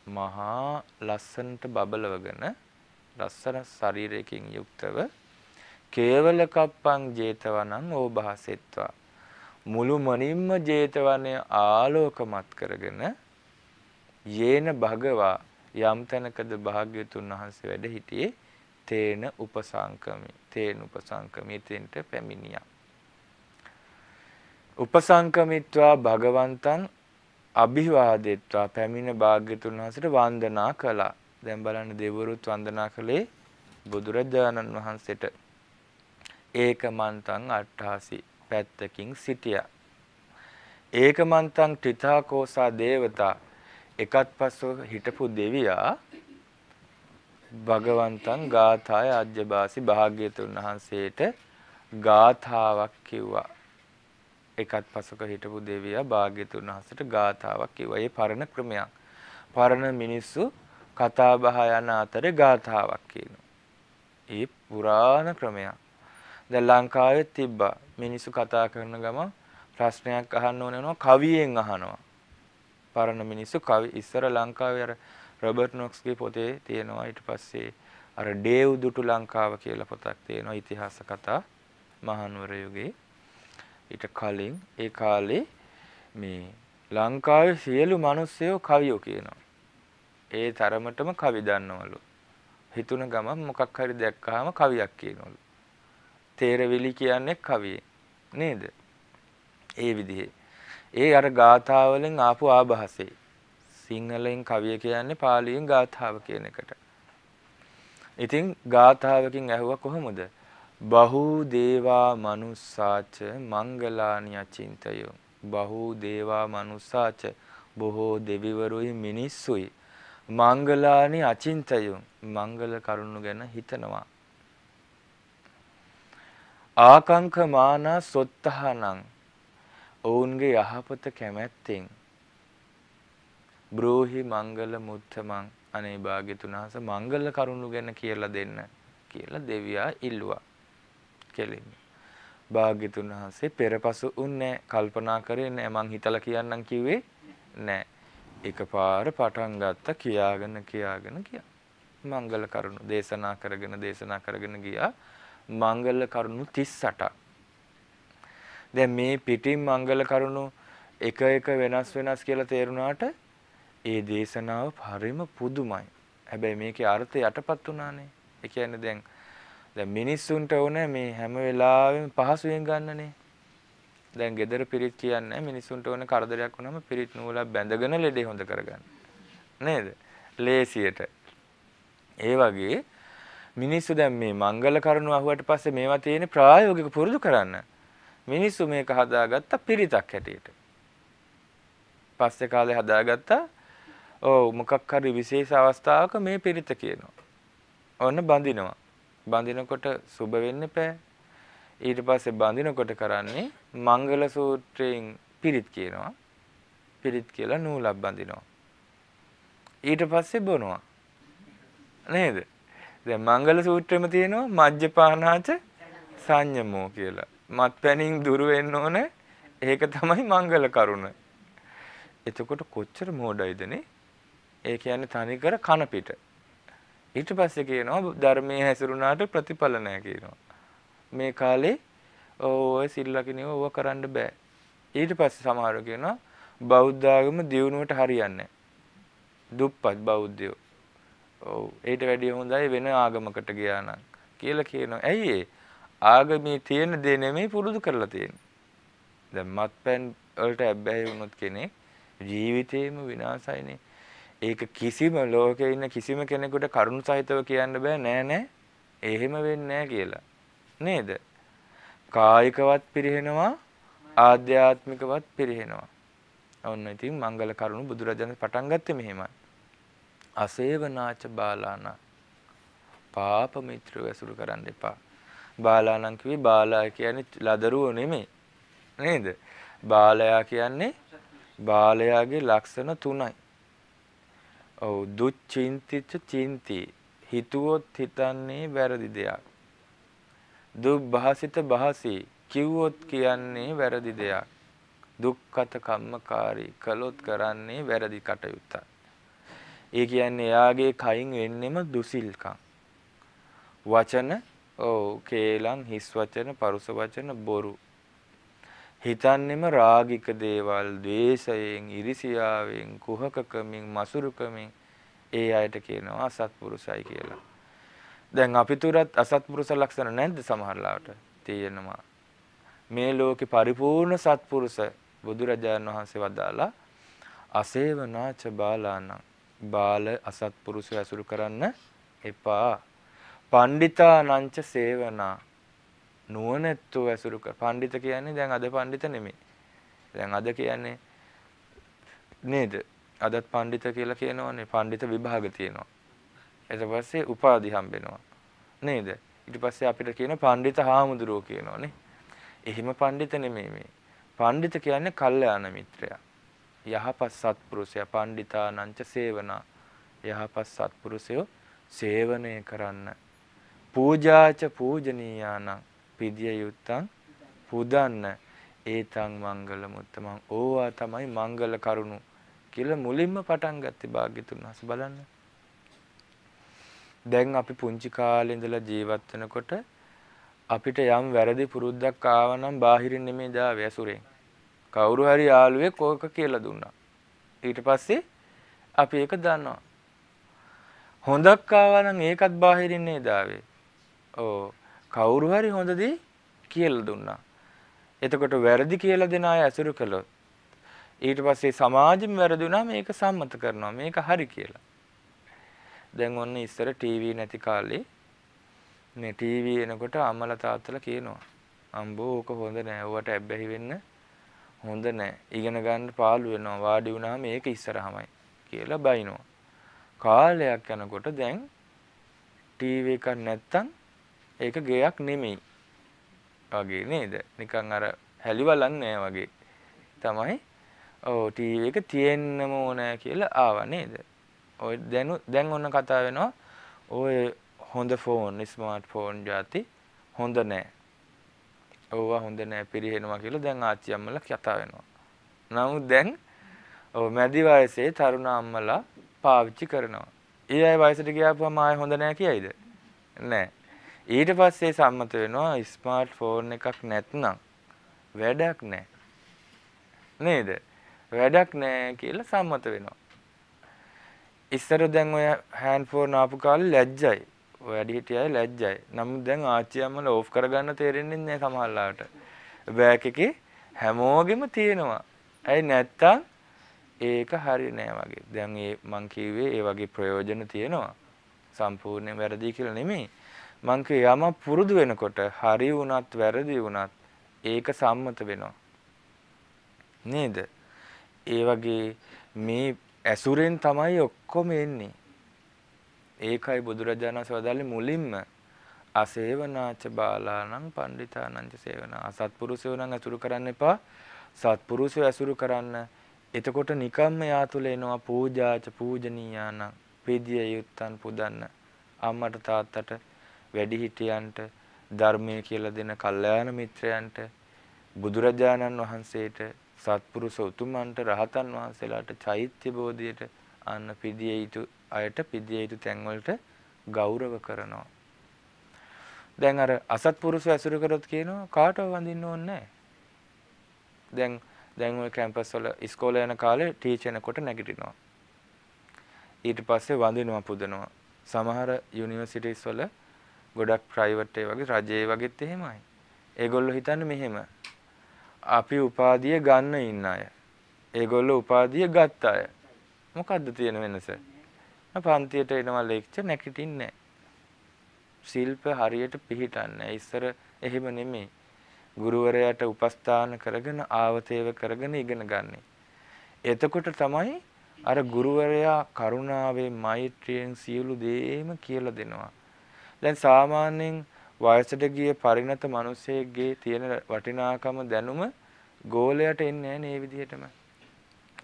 මහා ලස්සනට බබලවගෙන ලස්සන ශරීරයකින් යුක්තව කේවල කප්පං 제තවනං ඕභාසෙත්වා. මුළු මනින්ම 제තවනය ආලෝකමත් කරගෙන යේන භගවා යම් තැනකද භාග්‍යතුන් වහන්සේ වැඩ සිටියේ තේන උපසංකමි. තේන උපසංකමි තෙන්ට පැමිණියා. උපසංකමිත්වා භගවන්තං අභිවාදෙත්වා. පැමිණ භාග්‍යතුන් වහන්සේට වන්දනා කළා. දැන් බලන්න දෙවරුත් වන්දනා කළේ බුදුරජාණන් වහන්සේට. ඒකමන්තං අට්ඨාසි පැත්තකින් සිටියා. ඒකමන්තං ත්‍රිතාකෝසා දේවතා. එකත් පස්සව හිටපු දෙවියා භගවන්තං ගාථාය අජ්ජබාසි භාග්‍යතුන් වහන්සේට ගාථාවක් කිව්වා එකත් පසක හිටපු දෙවියා භාග්‍යතුන් වහන්සේට ගාථාවක් කිව්වා. ඒ පරණ ක්‍රමයක්. පරණ මිනිස්සු කතා බහ යන අතරේ ගාථාවක් කියනවා. ඒ පුරාණ ක්‍රමයක්. දැන් ලංකාවේ තිබ්බා. මිනිස්සු කතා කරන ගම ප්‍රශ්නයක් අහන්න ඕන වෙනවා කවියෙන් අහනවා. පරණ මිනිස්සු කවි ඉස්සර ලංකාවේ අර රොබර්ට් නොක්ස්ගේ පොතේ තියෙනවා ඊට පස්සේ අර ඩේව් දුටු ලංකාව කියලා පොතක් තියෙනවා ඉතිහාස කතා මහනුවර යුගයේ ඊට කලින් ඒ කාලේ මේ ලංකාවේ සියලු මිනිස්සුયો කවියෝ කියනවා ඒ තරමටම කවි දන්නවලු. හිතුන ගමන් මොකක් හරි දැක්කහම කවියක් කියනවලු. තේරවිලි කියන්නේ කවිය නේද? ඒ විදිහේ. ඒ අර ගාථාවලින් ආපු ආభాසේ. සිංහලෙන් කවිය කියන්නේ පාලියෙන් ගාථාව කියන එකට. ඉතින් ගාථාවකින් ඇහුවා කොහොමද? බහූ දේවා මනුස්සාච මංගලානි අචින්තයෝ. බහූ දේවා මනුස්සාච බොහෝ දෙවිවරුයි මිනිස්සුයි මංගලානි අචින්තයුන් මංගල කරුණු ගැන හිතනවා ආකංක මානා සොත්තහනං ඔවුන්ගේ යහපත කැමැත්තෙන් බ්‍රෝහි මංගල මුත්තමං අනේ භාග්‍යතුන් වහන්සේ මංගල කරුණු ගැන කියලා දෙන්න කියලා දෙවියා ඉල්ලුවා කෙලින් භාග්‍යතුන් වහන්සේ පෙරපසු උන්නේ කල්පනා කරේ නෑ මං හිතලා කියන්නම් කිව්වේ නෑ එකපාර පටන් ගත්ත කියාගෙන කියාගෙන ගියා. මංගල කරුණු දේශනා කරගෙන දේශනා කරගෙන ගියා. මංගල කරුණු 38ක්. දැන් මේ පිටින් මංගල කරුණු එක එක වෙනස් වෙනස් කියලා තේරුණාට ඒ දේශනාව හරිම පුදුමයි. හැබැයි මේකේ අර්ථය යටපත් උනානේ. ඒ කියන්නේ දැන් දැන් මිනිස්සුන්ට ඕනේ මේ හැම වෙලාවෙම පහසුවෙන් ගන්නනේ. දැන් gedara පිරිත් කියන්නේ මිනිසුන්ට ඕන කරදරයක් වුණාම පිරිත් නූලක් බැඳගෙන ලෙඩේ හොඳ කරගන්න. නේද? ලේසියට. ඒ වගේ මිනිස්සු දැන් මේ මංගල කරුණු අහුවට පස්සේ මේවා තියෙන ප්‍රායෝගික පුරුදු කරන්න. මිනිස්සු මේක හදාගත්ත පිරිතක් හැටියට. පස්සේ කාලේ හදාගත්තා ඔව් මොකක් හරි විශේෂ අවස්ථාවක මේ පිරිත කියනවා. ඔන්න බඳිනවා. බඳිනකොට සුබ වෙන්න එපා. ඊට පස්සේ බඳිනකොට කරන්නේ මංගල සූත්‍රයෙන් පිරිත් කියනවා. පිරිත් කියලා නූලක් බඳිනවා. ඊට පස්සේ බොනවා. නේද? දැන් මංගල සූත්‍රෙම තියෙනවා මජ්ජපානාච සංයමෝ කියලා. මත්පැනින් දුර වෙන්න ඕනේ. ඒක තමයි මංගල කරුණ. එතකොට කොච්චර මෝඩයිදනේ? ඒ කියන්නේ තනිකර කන පිට. ඊට පස්සේ කියනවා ධර්මයේ හැසිරුණාට ප්‍රතිඵල නැහැ කියනවා. මේ කාලේ ඔය සිල් ලකිනව ඕව කරන්න බෑ. ඊට පස්සේ සමහරව කියනවා බෞද්ධ ආගම දියුණුවට හරියන්නේ දුප්පත් බෞද්ධයෝ. ඔව් ඊට වැඩිය හොඳයි වෙන ආගමකට ගියා නම් කියලා කියනවා. ඇයි ඒ? ආගමේ තියෙන දේ නෙමෙයි පුරුදු කරලා තියෙන්නේ. දැන් මත්පැන් වලට ඇබ්බැහි වුණොත් කෙනෙක් ජීවිතේම විනාශයිනේ. ඒක කිසිම ලෝකේ ඉන්න කිසිම කෙනෙකුට කරුණ සහිතව කියන්න බෑ නෑ නෑ එහෙම වෙන්නේ නෑ කියලා. නේද? කායිකවත් පිරිහෙනවා ආධ්‍යාත්මිකවත් පිරිහෙනවා. ඔන්න ඉතින් මංගල කරුණු බුදුරජාණන් පටන් ගත්තේ මෙහෙමයි. අසේවනාච බාලාන පාප මිත්‍රව ඇසුරු කරන්න එපා. බාලානම් කිව්වේ බාලා කියන්නේ ලදරුවෝ නෙමෙයි. නේද? බාලයා කියන්නේ බාලයාගේ ලක්ෂණ තුනයි. ඔව් දුච්චින්තිච්ච චින්ති හිතුවොත් හිතන්නේ වැරදි දෙයක්. දුබ්භාසිත භාසී කිව්වොත් කියන්නේ වැරදි දෙයක්. දුක්ඛත කම්මකාරී කළොත් කරන්නේ වැරදි කටයුත්තක්. ඒ කියන්නේ එයාගේ කයින් වෙන්නෙම දුසිල්කම්. වචන ඔව් කේලම් හිස් වචන පරුස වචන බොරු. හිතන්නෙම රාගික දේවල් ද්වේෂයෙන් ඉරිසියාවෙන් කුහකකමින් මසුරුකමින් ඒ අයට කියනවා අසත්පුරුෂයි කියලා. දැන් අපි තුරත් අසත්පුරුෂ ලක්ෂණ නැද්ද සමහරලාට? තියෙනවා. මේ ලෝකේ පරිපූර්ණ සත්පුරුෂ බුදුරජාණන් වහන්සේ වදාලා අසේවනාච බාලානං බාල අසත්පුරුෂය ඇසුරු කරන්න එපා. පණ්ඩිතානංච සේවනා නුවණැත්තෝ ඇසුරු කර. පණ්ඩිත කියන්නේ දැන් අද පණ්ඩිත නෙමෙයි. දැන් අද කියන්නේ නේද? අදත් පණ්ඩිත කියලා කියනවනේ. පණ්ඩිත විභාග තියෙනවා. ඊට පස්සේ උපාධි හම්බෙනවා. නේද? ඊට පස්සේ අපිට කියන පණ්ඩිත හාමුදුරුවෝ කියනවනේ. එහෙම පණ්ඩිත නෙමෙයි මේ. පණ්ඩිත කියන්නේ කල්යාණ මිත්‍රයා. යහපත් සත්පුරුෂයා පණ්ඩිතානංච සේවනා. යහපත් සත්පුරුෂයෝ සේවනය කරන්න. පූජාච පූජනීයානං පිදිය යුත්තං පුදන්න ඒතං මංගල මුත්තමං ඕවා තමයි මංගල කරුණු කියලා මුලින්ම පටන් ගත්තේ භාග්‍යතුන් වහන්සේ බලන්න. දැන් අපි පුංචි කාලේ ඉඳලා ජීවත් වෙනකොට අපිට යම් වැරදි පුරුද්දක් ආවනම් බාහිරින් නෙමෙයි දාවේ ඇසුරෙන්. කවුරු හරි යාළුවෙක් ඕක කියලා දුන්නා. ඊට පස්සේ අපි ඒක දන්නවා. හොඳක් ආවනම් ඒකත් බාහිරින් නේද ආවේ. ඕ කවුරු හරි හොඳ දේ කියලා දුන්නා. එතකොට වැරදි කියලා දෙන අය ඇසුරු කළොත් ඊට පස්සේ සමාජෙම වැරදි වුණා මේක සම්මත කරනවා මේක හරි කියලා. දැන් ඔන්න ඉස්සර ටීවී නැති කාලේ මේ ටීවී එනකොට අම්මලා තාත්තලා කියනවා අම්බෝ ඕක හොඳ නෑ. ඔවට ඇබ්බැහි වෙන්න හොඳ නෑ. ඉගෙන ගන්න පාළු වෙනවා. වාඩි වුණාම මේක ඉස්සරහමයි කියලා බයිනවා. කාලයක් යනකොට දැන් ටීවී එකක් නැත්තම් ඒක ගෙයක් නෙමෙයි. වගේ නේද? නිකන් අර හැලිවලන් නෑ වගේ. තමයි ඔව් ටීවී එක තියෙන්නම ඕනෑ කියලා ආවා නේද? ඔය දැන් දැන් ඔන්න කතා වෙනවා. ඔය හොඳ ෆෝන් ස්මාර්ට් ෆෝන් જાති හොඳ නෑ. ඕවා හොඳ නෑ පිරිහෙනවා කියලා දැන් ආච්චි අම්මලා කතා වෙනවා. නමුත් දැන් ඔව් මැදි වයසේ තරුණ අම්මලා පාවිච්චි කරනවා. ඒ අය වයසට ගියාපුවම ආයෙ හොඳ නෑ කියයිද? නෑ. ඊට පස්සේ සම්මත වෙනවා ස්මාර්ට් ෆෝන් එකක් නැත්නම් වැඩක් නෑ. නේද? වැඩක් නෑ කියලා සම්මත වෙනවා. ඉස්සර දැන් ඔය හෑන්ඩ් ෆෝන් ආපු කාලේ ලැජ්ජයි. වැඩිහිටිය අය ලැජ්ජයි. නමුත් දැන් ආච්චි අම්මලා ඕෆ් කරගන්න තේරෙන්නේ නැහැ සමහරලාට. බෑග් එකේ හැමෝගෙම තියෙනවා. ඇයි නැත්තම් ඒක හරි නෑ වගේ. දැන් ඒ මං කිව්වේ ඒ වගේ ප්‍රයෝජන තියෙනවා. සම්පූර්ණයෙන් වැරදි කියලා නෙමෙයි. මං කිය යම පුරුදු වෙනකොට හරි වුණත් වැරදි වුණත් ඒක සම්මත වෙනවා. නේද? ඒ වගේ මේ ඇසුරෙන් තමයි ඔක්කොම එන්නේ. ඒකයි බුදුරජාණන් වහන්සේ වදාළේ මුලින්ම අසේවනාච බාලාණං පණ්ඩිතානංච සේවනා අසත්පුරුෂයෝ නම් අසුරු කරන්න එපා සත්පුරුෂයෝ අසුරු කරන්න එතකොට නිකම්ම යා තුල එනවා පූජාච පූජනීයානං පිදිය යුත්තන් පුදන්න අම්මට තාත්තට වැඩිහිටියන්ට ධර්මයේ කියලා දෙන කල්යාණ මිත්‍රයන්ට බුදුරජාණන් වහන්සේට සත්පුරුෂ උතුමන්ට රහතන් වහන්සේලාට චෛත්‍ය බෝධියට අන්න පිදිය යුතු අයට පිදිය යුතු තැන් වලට ගෞරව කරනවා. දැන් අර අසත්පුරුෂ ඇසුරු කරොත් කියනවා කාටව වඳින්න ඕනේ නැහැ. දැන් දැන් ඔය කැම්පස් වල ඉස්කෝලේ යන කාලේ ටීචර් එනකොට නැගිටිනවා. ඊට පස්සේ වඳිනවා පුදනවා. සමහර යුනිවර්සිටිස් වල ගොඩක් ප්‍රයිවට් ඒ වගේ රජයේ වගේත් එහෙමයි. ඒගොල්ලෝ හිතන්නේ මෙහෙම. අපි උපාධිය ගන්න ඉන්න අය. ඒගොල්ලෝ උපාධිය ගත්ත අය. මොකද්ද තියෙන වෙනස? පන්තියට එනවා ලෙක්චර් නැගිටින්නේ ශිල්ප හරියට පිළිටන්නේ. ඉස්සර එහෙම නෙමෙයි. ගුරුවරයාට උපස්ථාන කරගෙන ආවතේව කරගෙන ඉගෙන ගන්න. එතකොට තමයි අර ගුරුවරයා කරුණාවෙන් මෛත්‍රියෙන් සියලු දේම කියලා දෙනවා. දැන් සාමාන්‍යයෙන් වයසට ගිය පරිණත මිනිසෙක්ගේ තියෙන වටිනාකම දැනුම ගෝලයට එන්නේ නැහැ මේ විදිහටම.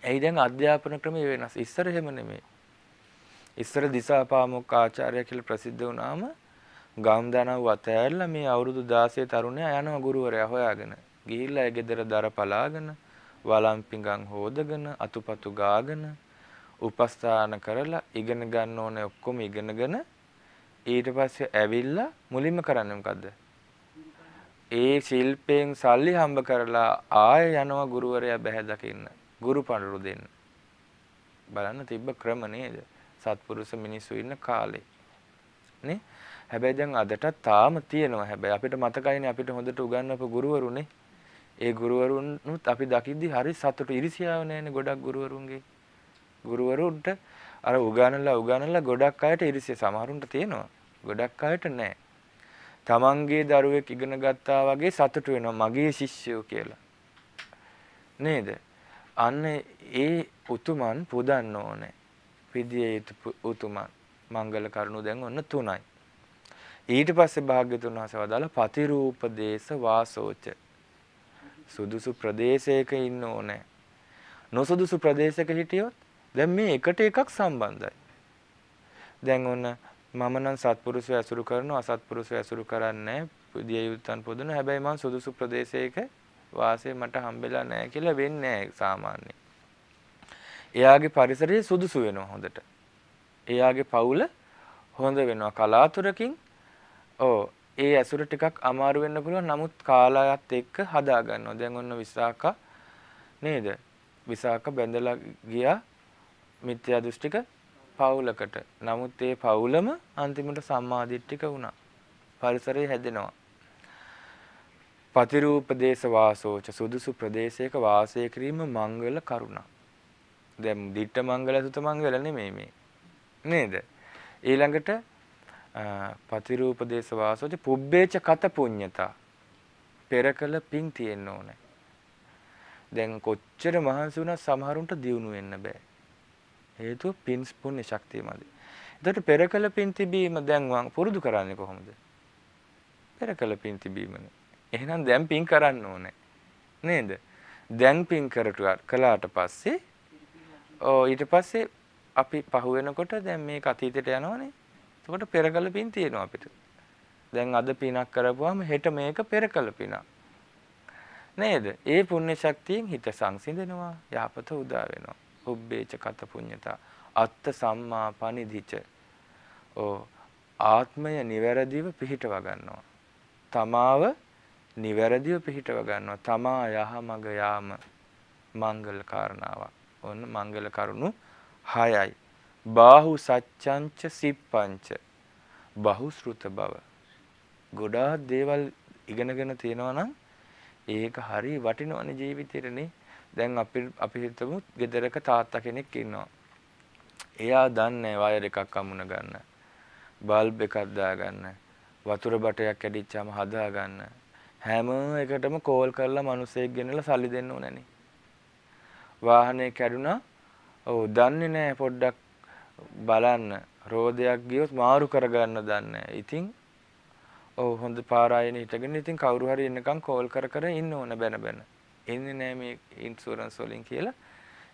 ඇයි දැන් අධ්‍යාපන ක්‍රමය වෙනස්. ඉස්සර එහෙම නෙමෙයි. ඉස්සර දිසාපාමොක් ආචාර්ය කියලා ප්‍රසිද්ධ වුණාම ගම්දනව් අතෑරලා මේ අවුරුදු 16 තරුණයා යනවා ගුරුවරයා හොයාගෙන. ගිහිල්ලා ඒ ගෙදර දර පලාගෙන වළම් පිඟන් හොදගෙන අතුපතු ගාගෙන උපස්ථාන කරලා ඉගෙන ගන්න ඕනේ ඔක්කොම ඉගෙනගෙන ඊට පස්සේ ඇවිල්ලා මුලින්ම කරන්නේ මොකද්ද? ඒ ශිල්පයෙන් සල්ලි හම්බ කරලා ආය යනවා ගුරුවරයා බැහැ දකින්න. ගුරු පඬුරු දෙන්න. බලන්න තිබ්බ ක්‍රම නේද? සත්පුරුෂ මිනිස්සු ඉන්න කාලේ. නේ? හැබැයි දැන් අදටත් තාම තියෙනවා. හැබැයි අපිට මතකයිනේ අපිට හොඳට උගන්වපු ගුරුවරුනේ. ඒ ගුරුවරුන්නුත් අපි දකිද්දි හරි සතුටු ඉරිසියාව නැහැනේ ගොඩක් ගුරුවරුන්ගේ. ගුරුවරුන්ට අර උගන්වලා උගන්වලා ගොඩක් අයට ඉරිසිය සමහරුන්ට තියෙනවා. ගොඩක් අයට නැහැ. තමන්ගේ දරුවෙක් ඉගෙන ගත්තා වගේ සතුටු වෙනවා මගේ ශිෂ්‍යයෝ කියලා. නේද? අන්න ඒ උතුමන් පුදන්න ඕනේ. පිදිය යුතු උතුමන් මංගල කරුණු දැන් ඔන්න තුනයි. ඊට පස්සේ භාග්‍යතුන් වහන්සේ වදාළ පතිරූප දේශ වාසෝච සුදුසු ප්‍රදේශයක ඉන්න ඕනේ. නොසුදුසු ප්‍රදේශයක හිටියොත් දැන් මේ එකට එකක් සම්බන්ධයි. දැන් ඔන්න මම නම් සත්පුරුෂය ඇසුරු කරනවා අසත්පුරුෂය ඇසුරු කරන්නේ පුදිය යුත්තන් පොදුන හැබැයි මම සුදුසු ප්‍රදේශයක වාසය මට හම්බෙලා නැහැ කියලා වෙන්නේ නැහැ සාමාන්‍යයෙන්. එයාගේ පරිසරය සුදුසු වෙනවා හොඳට. එයාගේ පවුල හොඳ වෙනවා කලාතුරකින් ඔව් ඒ ඇසුර ටිකක් අමාරු වෙන්න පුළුවන් නමුත් කාලයත් එක්ක හදා ගන්නවා. දැන් ඔන්න විසාකා නේද? විසාකා බැඳලා ගියා මිත්‍යා දෘෂ්ටික පවුලකට. නමුත් ඒ පවුලම අන්තිමට සම්මාදිට්ඨික වුණා. පරිසරය හැදෙනවා. පතිරූපදේශ වාසෝච සුදුසු ප්‍රදේශයක වාසය කිරීම මංගල කරුණා. දැන් දිට්ඨ මංගල සුත මංගල නෙමෙයි මේ. නේද? ඊළඟට පතිරූපදේශ වාසෝච පුබ්බේච කත පුඤ්ඤතා. පෙරකල පිං තියෙන්න ඕනේ. දැන් කොච්චර මහන්සි වුණත් සමහරුන්ට දියුණු වෙන්න බෑ. හේතුව පින් පුණ්‍ය ශක්තිය මදි. එතකොට පෙරකල පින් තිබීම දැන් වන් පුරුදු කරන්නේ කොහොමද? පෙරකල පින් තිබීමනේ. එහෙනම් දැන් පින් කරන්න ඕනේ. නේද? දැන් පින් කරටුවා කළාට පස්සේ ඕ ඊට පස්සේ අපි පහු වෙනකොට දැන් මේක අතීතයට යනවනේ. එතකොට පෙරකල පින් තියෙනවා අපිට. දැන් අද පිනක් කරපුවාම හෙට මේක පෙරකල පිනක්. නේද? ඒ පුණ්‍ය ශක්තියෙන් හිත සංසිඳෙනවා, යහපත උදා වෙනවා. උබ්බේච කත පුඤ්ඤතා අත්ත සම්මා පනිදිච ඕ ආත්මය නිවැරදිව පිහිටව ගන්නවා. තමාව නිවැරදිව පිහිටව ගන්නවා. තමා යහමඟ යාම. මංගල කාරණාවක් ඔන්න මංගල කරුණු 6යි බාහු සච්ඡංච සිප්පංච. බහුශෘත බව. ගොඩාක් දේවල් ඉගෙනගෙන තියෙනවා නම් ඒක හරි වටිනවනේ ජීවිතේටනේ දැන් අපි අපි හිතමු ගෙදරක තාත්තා කෙනෙක් ඉන්නවා. එයා දන්නේ වයර් එකක් අමුණ ගන්න. බල්බ් එකක් දාගන්න. වතුර බටයක් කැඩිච්චාම හදා ගන්න. හැම එකටම කෝල් කරලා මිනිස්සෙක් ගෙනලා සල්ලි දෙන්න ඕනනේ. වාහනේ කැඩුනා. ඔව් දන්නේ නැහැ පොඩ්ඩක් බලන්න. රෝදයක් ගියොත් මාරු කරගන්න දන්නේ ඉතින් ඔව් හොඳ පාරායනේ හිටගෙන ඉතින් කවුරු හරි එන්නකම් කෝල් කර කර ඉන්න ඕන බැන බැන. එන්නේ නැහැ මේ ඉන්ෂුරන්ස් වලින් කියලා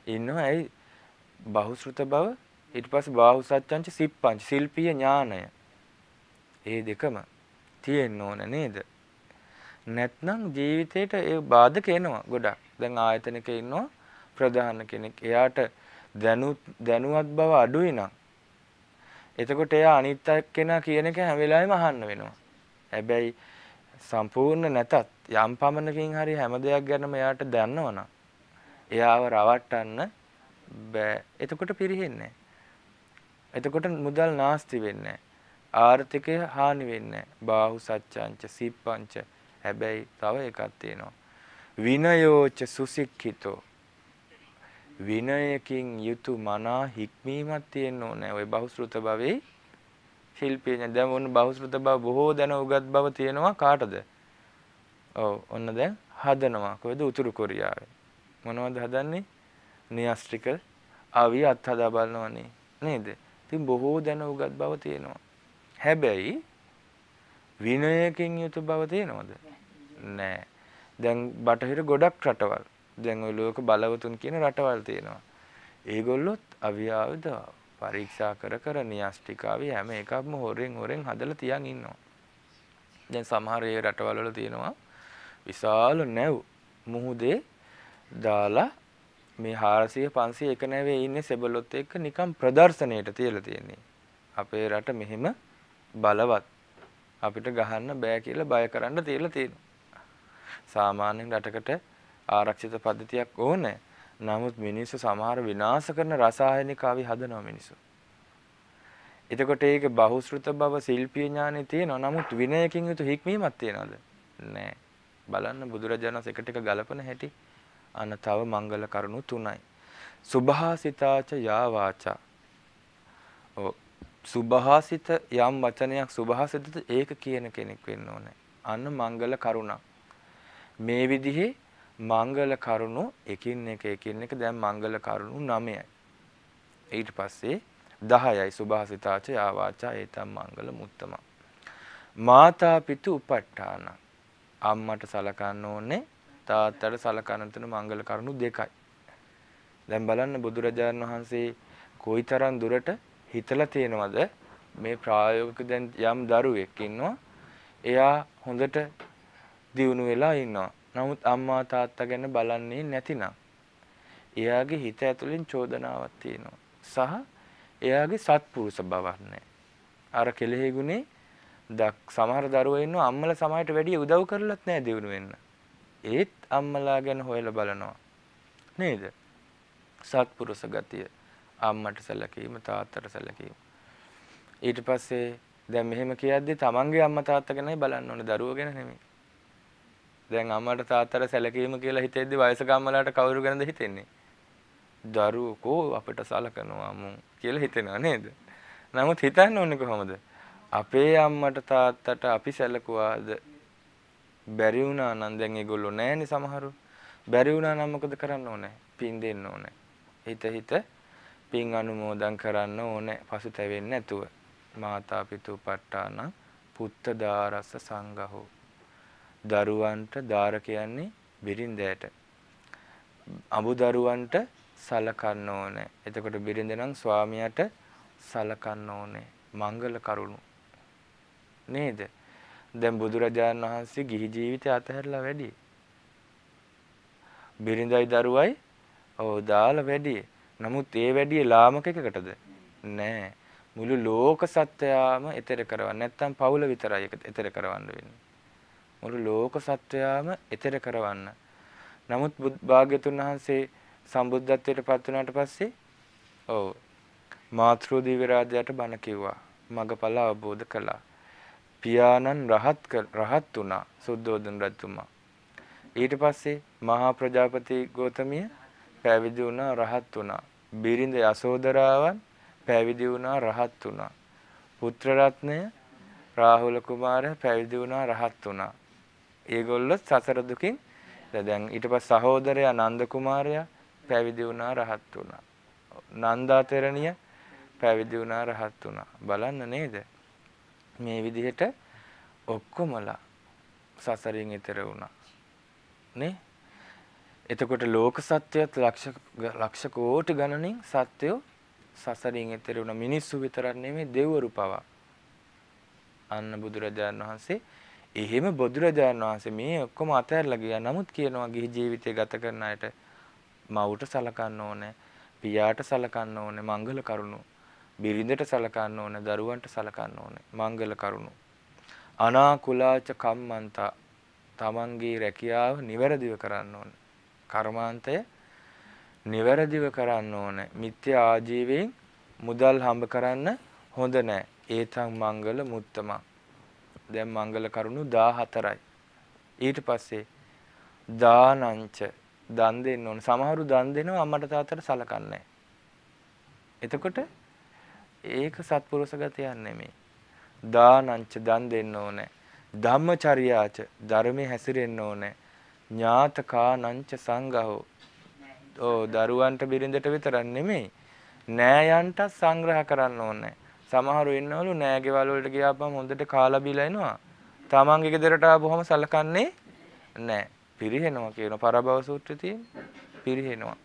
ඉන්නවා. ඇයි බහුශෘත බව ඊට පස්සේ බාහු සත්‍යංච සිප්පංච ශිල්පීය ඥානය. ඒ දෙකම තියෙන්න ඕන නේද? නැත්නම් ජීවිතේට ඒ බාධක එනවා ගොඩක්. දැන් ආයතනක ඉන්නවා ප්‍රධාන කෙනෙක්. එයාට දැනුත් දැනුවත් බව අඩුයි නම් එතකොට එයා අනිත් කෙනා කියන එක හැම වෙලාවෙම අහන්න වෙනවා. හැබැයි සම්පූර්ණ නැතත් යම් පමණකින් හරි හැම දෙයක් ගැනම එයාට දන්නවනම් එයාව රවට්ටන්න බෑ. එතකොට පිරෙන්නේ එතකොට මුදල් නාස්ති වෙන්නේ ආර්ථිකය හානි වෙන්නේ බාහු සච්ඡංච සිප්පංච හැබැයි තව එකක් තියෙනවා. විනයෝච සුසික්ඛිතෝ. විනයකින් යුතු මනා හික්මීමක් තියෙන්න ඕනේ. ওই බහුශෘත භවයේ ශිල්පීය දැන් ඔන්න බහුශෘත භව බොහෝ දැන උගත් බව තියෙනවා. කාටද? ඔව් ඔන්න දැන් හදනවා කොහෙද උතුරු කොරියාවේ. මොනවද හදන්නේ? නියස්ට්‍රිකල් ආවිය අත්හදා බලනවනේ නේද? ඉතින් බොහෝ දැන උගත් බව තියෙනවා. හැබැයි විනයකින් යුතු බව තියෙනවද? නෑ. දැන් බටහිර ගොඩක් රටවල් දැන් ඔය ලෝක බලවතුන් කියන රටවල් තියෙනවා. ඒගොල්ලොත් අවියාවද පරීක්ෂා කර කර න්‍යාස්ටිකාවේ හැම එකක්ම හොරෙන් හොරෙන් හදලා තියන් ඉන්නවා. දැන් සමහර ඒ රටවල් වල තියෙනවා විශාල නැව් මුහුදේ දාලා මේ 400 500 එක නැවේ ඉන්නේ සෙබළොත් එක්ක නිකන් ප්‍රදර්ශනයට තියලා තියෙන්නේ. අපේ රට මෙහෙම බලවත් අපිට ගහන්න බෑ කියලා බය කරන්න තියලා තියෙනවා. සාමාන්‍යයෙන් රටකට ආරක්ෂිත පද්ධතියක් ඕනේ. නමුත් මිනිස්සු සමහර විනාශ කරන රසායනික අවි හදනවා මිනිස්සු. එතකොට ඒක බහුශෘත බව ශිල්පීය ඥානෙ තියෙනවා. නමුත් විනයකින් යුතු හික්මීමක් තියනවද? නෑ. බලන්න බුදුරජාණන් එක ටික ගලපන හැටි. අන තව මංගල කරුණු තුනයි. සුභාසිතාච යා වාචා. ඔව්. සුභාසිත යම් වචනයක් සුභාසිතද ඒක කියන කෙනෙක් වෙන්න ඕනේ. අන්න මංගල කරුණා. මේ විදිහේ මංගල කරුණු එකින් එක එකින් එක දැන් මංගල කරුණු 9යි. ඊට පස්සේ 10යි සුභාසිතාච යා වාචා ඒතම් මංගල මුත්තම. මාතා පිතු උපට්ඨාන. අම්මට සලකන්න ඕනේ තාත්තට සලකන්න තියෙන මංගල කරුණු දෙකයි. දැන් බලන්න බුදුරජාණන් වහන්සේ කොයිතරම් දුරට හිතලා තියෙනවද මේ ප්‍රායෝගික දැන් යම් දරුවෙක් ඉන්නවා එයා හොඳට දියුණු වෙලා ඉන්නවා. නමුත් අම්මා තාත්තා ගැන බලන්නේ නැතිනම් එයාගේ හිත ඇතුලෙන් චෝදනාවක් තියෙනවා. සහ එයාගේ සත්පුරුෂ බවක් නැහැ. අර කෙලෙහි ගුණේ සමහර දරුවෝ ඉන්නවා අම්මලා සමහරට වැඩි උදව් කරලත් නැහැ දිනු වෙන්න. ඒත් අම්මලා ගැන හොයලා බලනවා. නේද? සත්පුරුෂ ගතිය. අම්මට සැලකීම තාත්තට සැලකීම. ඊට පස්සේ දැන් මෙහෙම කියද්දි තමන්ගේ අම්මා තාත්තා ගැනයි බලන්න ඕනේ දරුවෝ ගැන නෙමෙයි. දැන් අම්මට තාත්තට සැලකීම කියලා හිතෙද්දි වයසක අම්මලාට කවුරු ගැනද හිතෙන්නේ? දරුවෝ කෝ අපිට සලකනවා මු කියලා හිතෙනවා නේද? නමුත් හිතන්න ඕනේ කොහොමද? අපේ අම්මට තාත්තට අපි සැලකුවාද බැරි වුණා නම් දැන් ඒගොල්ලෝ නැහැනේ සමහරු. බැරි වුණා නම් මොකද කරන්න ඕනේ? පින් දෙන්න ඕනේ. හිත හිත පින් අනුමෝදන් කරන්න ඕනේ. පසුතැවෙන්නේ නැතුව. මාතා පිතු පට්ටාන පුත්ත දාරස සංඝහෝ දරුවන්ට දාර කියන්නේ බිරින්දයට. අඹු දරුවන්ට සලකන්න ඕනේ. එතකොට බිරිඳ නම් ස්වාමියාට සලකන්න ඕනේ. මංගල කරුණු. නේද? දැන් බුදුරජාණන් වහන්සේ ගිහි ජීවිතය අතහැරලා වැඩි. බිරිඳයි දරුවයි ඔව් දාලා වැඩි. නමුත් ඒ වැඩි ලාමක එකකටද? නෑ. මුළු ලෝක සත්‍යයම එතර කරවන්න නැත්තම් පවුල විතරයි එතර කරවන්න වෙන්නේ. මුළු ලෝක සත්වයාම එතර කරවන්න. නමුත් භාග්‍යතුන් වහන්සේ සම්බුද්ධත්වයට පත් වුණාට පස්සේ ඔව් මාතෘ දිව්‍ය රාජ්‍යයට බණ කිව්වා. මගඵල අවබෝධ කළා. පියාණන් රහත් රහත් වුණා සුද්ධෝදන රජතුමා. ඊට පස්සේ මහා ප්‍රජාපති ගෝතමිය පැවිදි වුණා රහත් වුණා. බිරිඳ යසෝදරාවන් පැවිදි වුණා රහත් වුණා. පුත්‍ර රත්නය රාහුල කුමාරයා පැවිදි වුණා රහත් වුණා. ඒගොල්ලෝ සසර දුකින් දැන් ඊට පස්සේ සහෝදරයා නන්ද කුමාරයා පැවිදි වුණා රහත් වුණා. නන්දා තෙරණිය පැවිදි වුණා රහත් වුණා. බලන්න නේද? මේ විදිහට ඔක්කොමලා සසරින් ඈතර වුණා. නේ? එතකොට ලෝක සත්‍යයත් ලක්ෂ ලක්ෂ කෝටි ගණනින් සත්‍යෝ සසරින් ඈතර වුණා. මිනිස්සු විතරක් නෙමෙයි දෙවිවරු පවා. අන්න බුදුරජාණන් වහන්සේ එහෙම බුදුරජාණන් වහන්සේ මේ ඔක්කොම අතහැරලා ගියා. නමුත් කියනවා ගිහි ජීවිතය ගත කරන අයට මව්ට සලකන්න ඕනේ, පියාට සලකන්න ඕනේ, මංගල කරුණු. බිරිඳට සලකන්න ඕනේ, දරුවන්ට සලකන්න ඕනේ, මංගල කරුණු. අනාකුලාච කම්මන්තා තමන්ගේ රැකියාව නිවැරදිව කරන්න ඕනේ. කර්මාන්තය නිවැරදිව කරන්න ඕනේ. මිත්‍යා ආජීවයෙන් මුදල් හම්බ කරන්න හොඳ නැහැ. ඒතං මංගල මුත්තම. දැන් මංගල කරුණු 14යි. ඊට පස්සේ දානංච දන් දෙන්න ඕන. සමහරු දන් දෙනවා අම්මට තාත්තට සලකන්නේ එතකොට ඒක සත්පුරුෂ ගතියක් නෙමෙයි. දානංච දන් දෙන්න ඕනේ. ධම්මචර්යාච ධර්මයේ හැසිරෙන්න ඕනේ. ඥාතකානංච සංඝහෝ. ඕ දරුවන්ට බිරිඳට විතරක් නෙමෙයි. නෑයන්ට සංග්‍රහ කරන්න ඕනේ. සමහරු ඉන්නවලු නෑගෙවල් වලට ගියාපම හොඳට කාලා බීලා එනවා. තමන්ගේ ගෙදරට ආවොම සලකන්නේ නෑ. පිරිහෙනවා කියන පරභව සූත්‍රයේ තියෙන පිරිහෙනවා.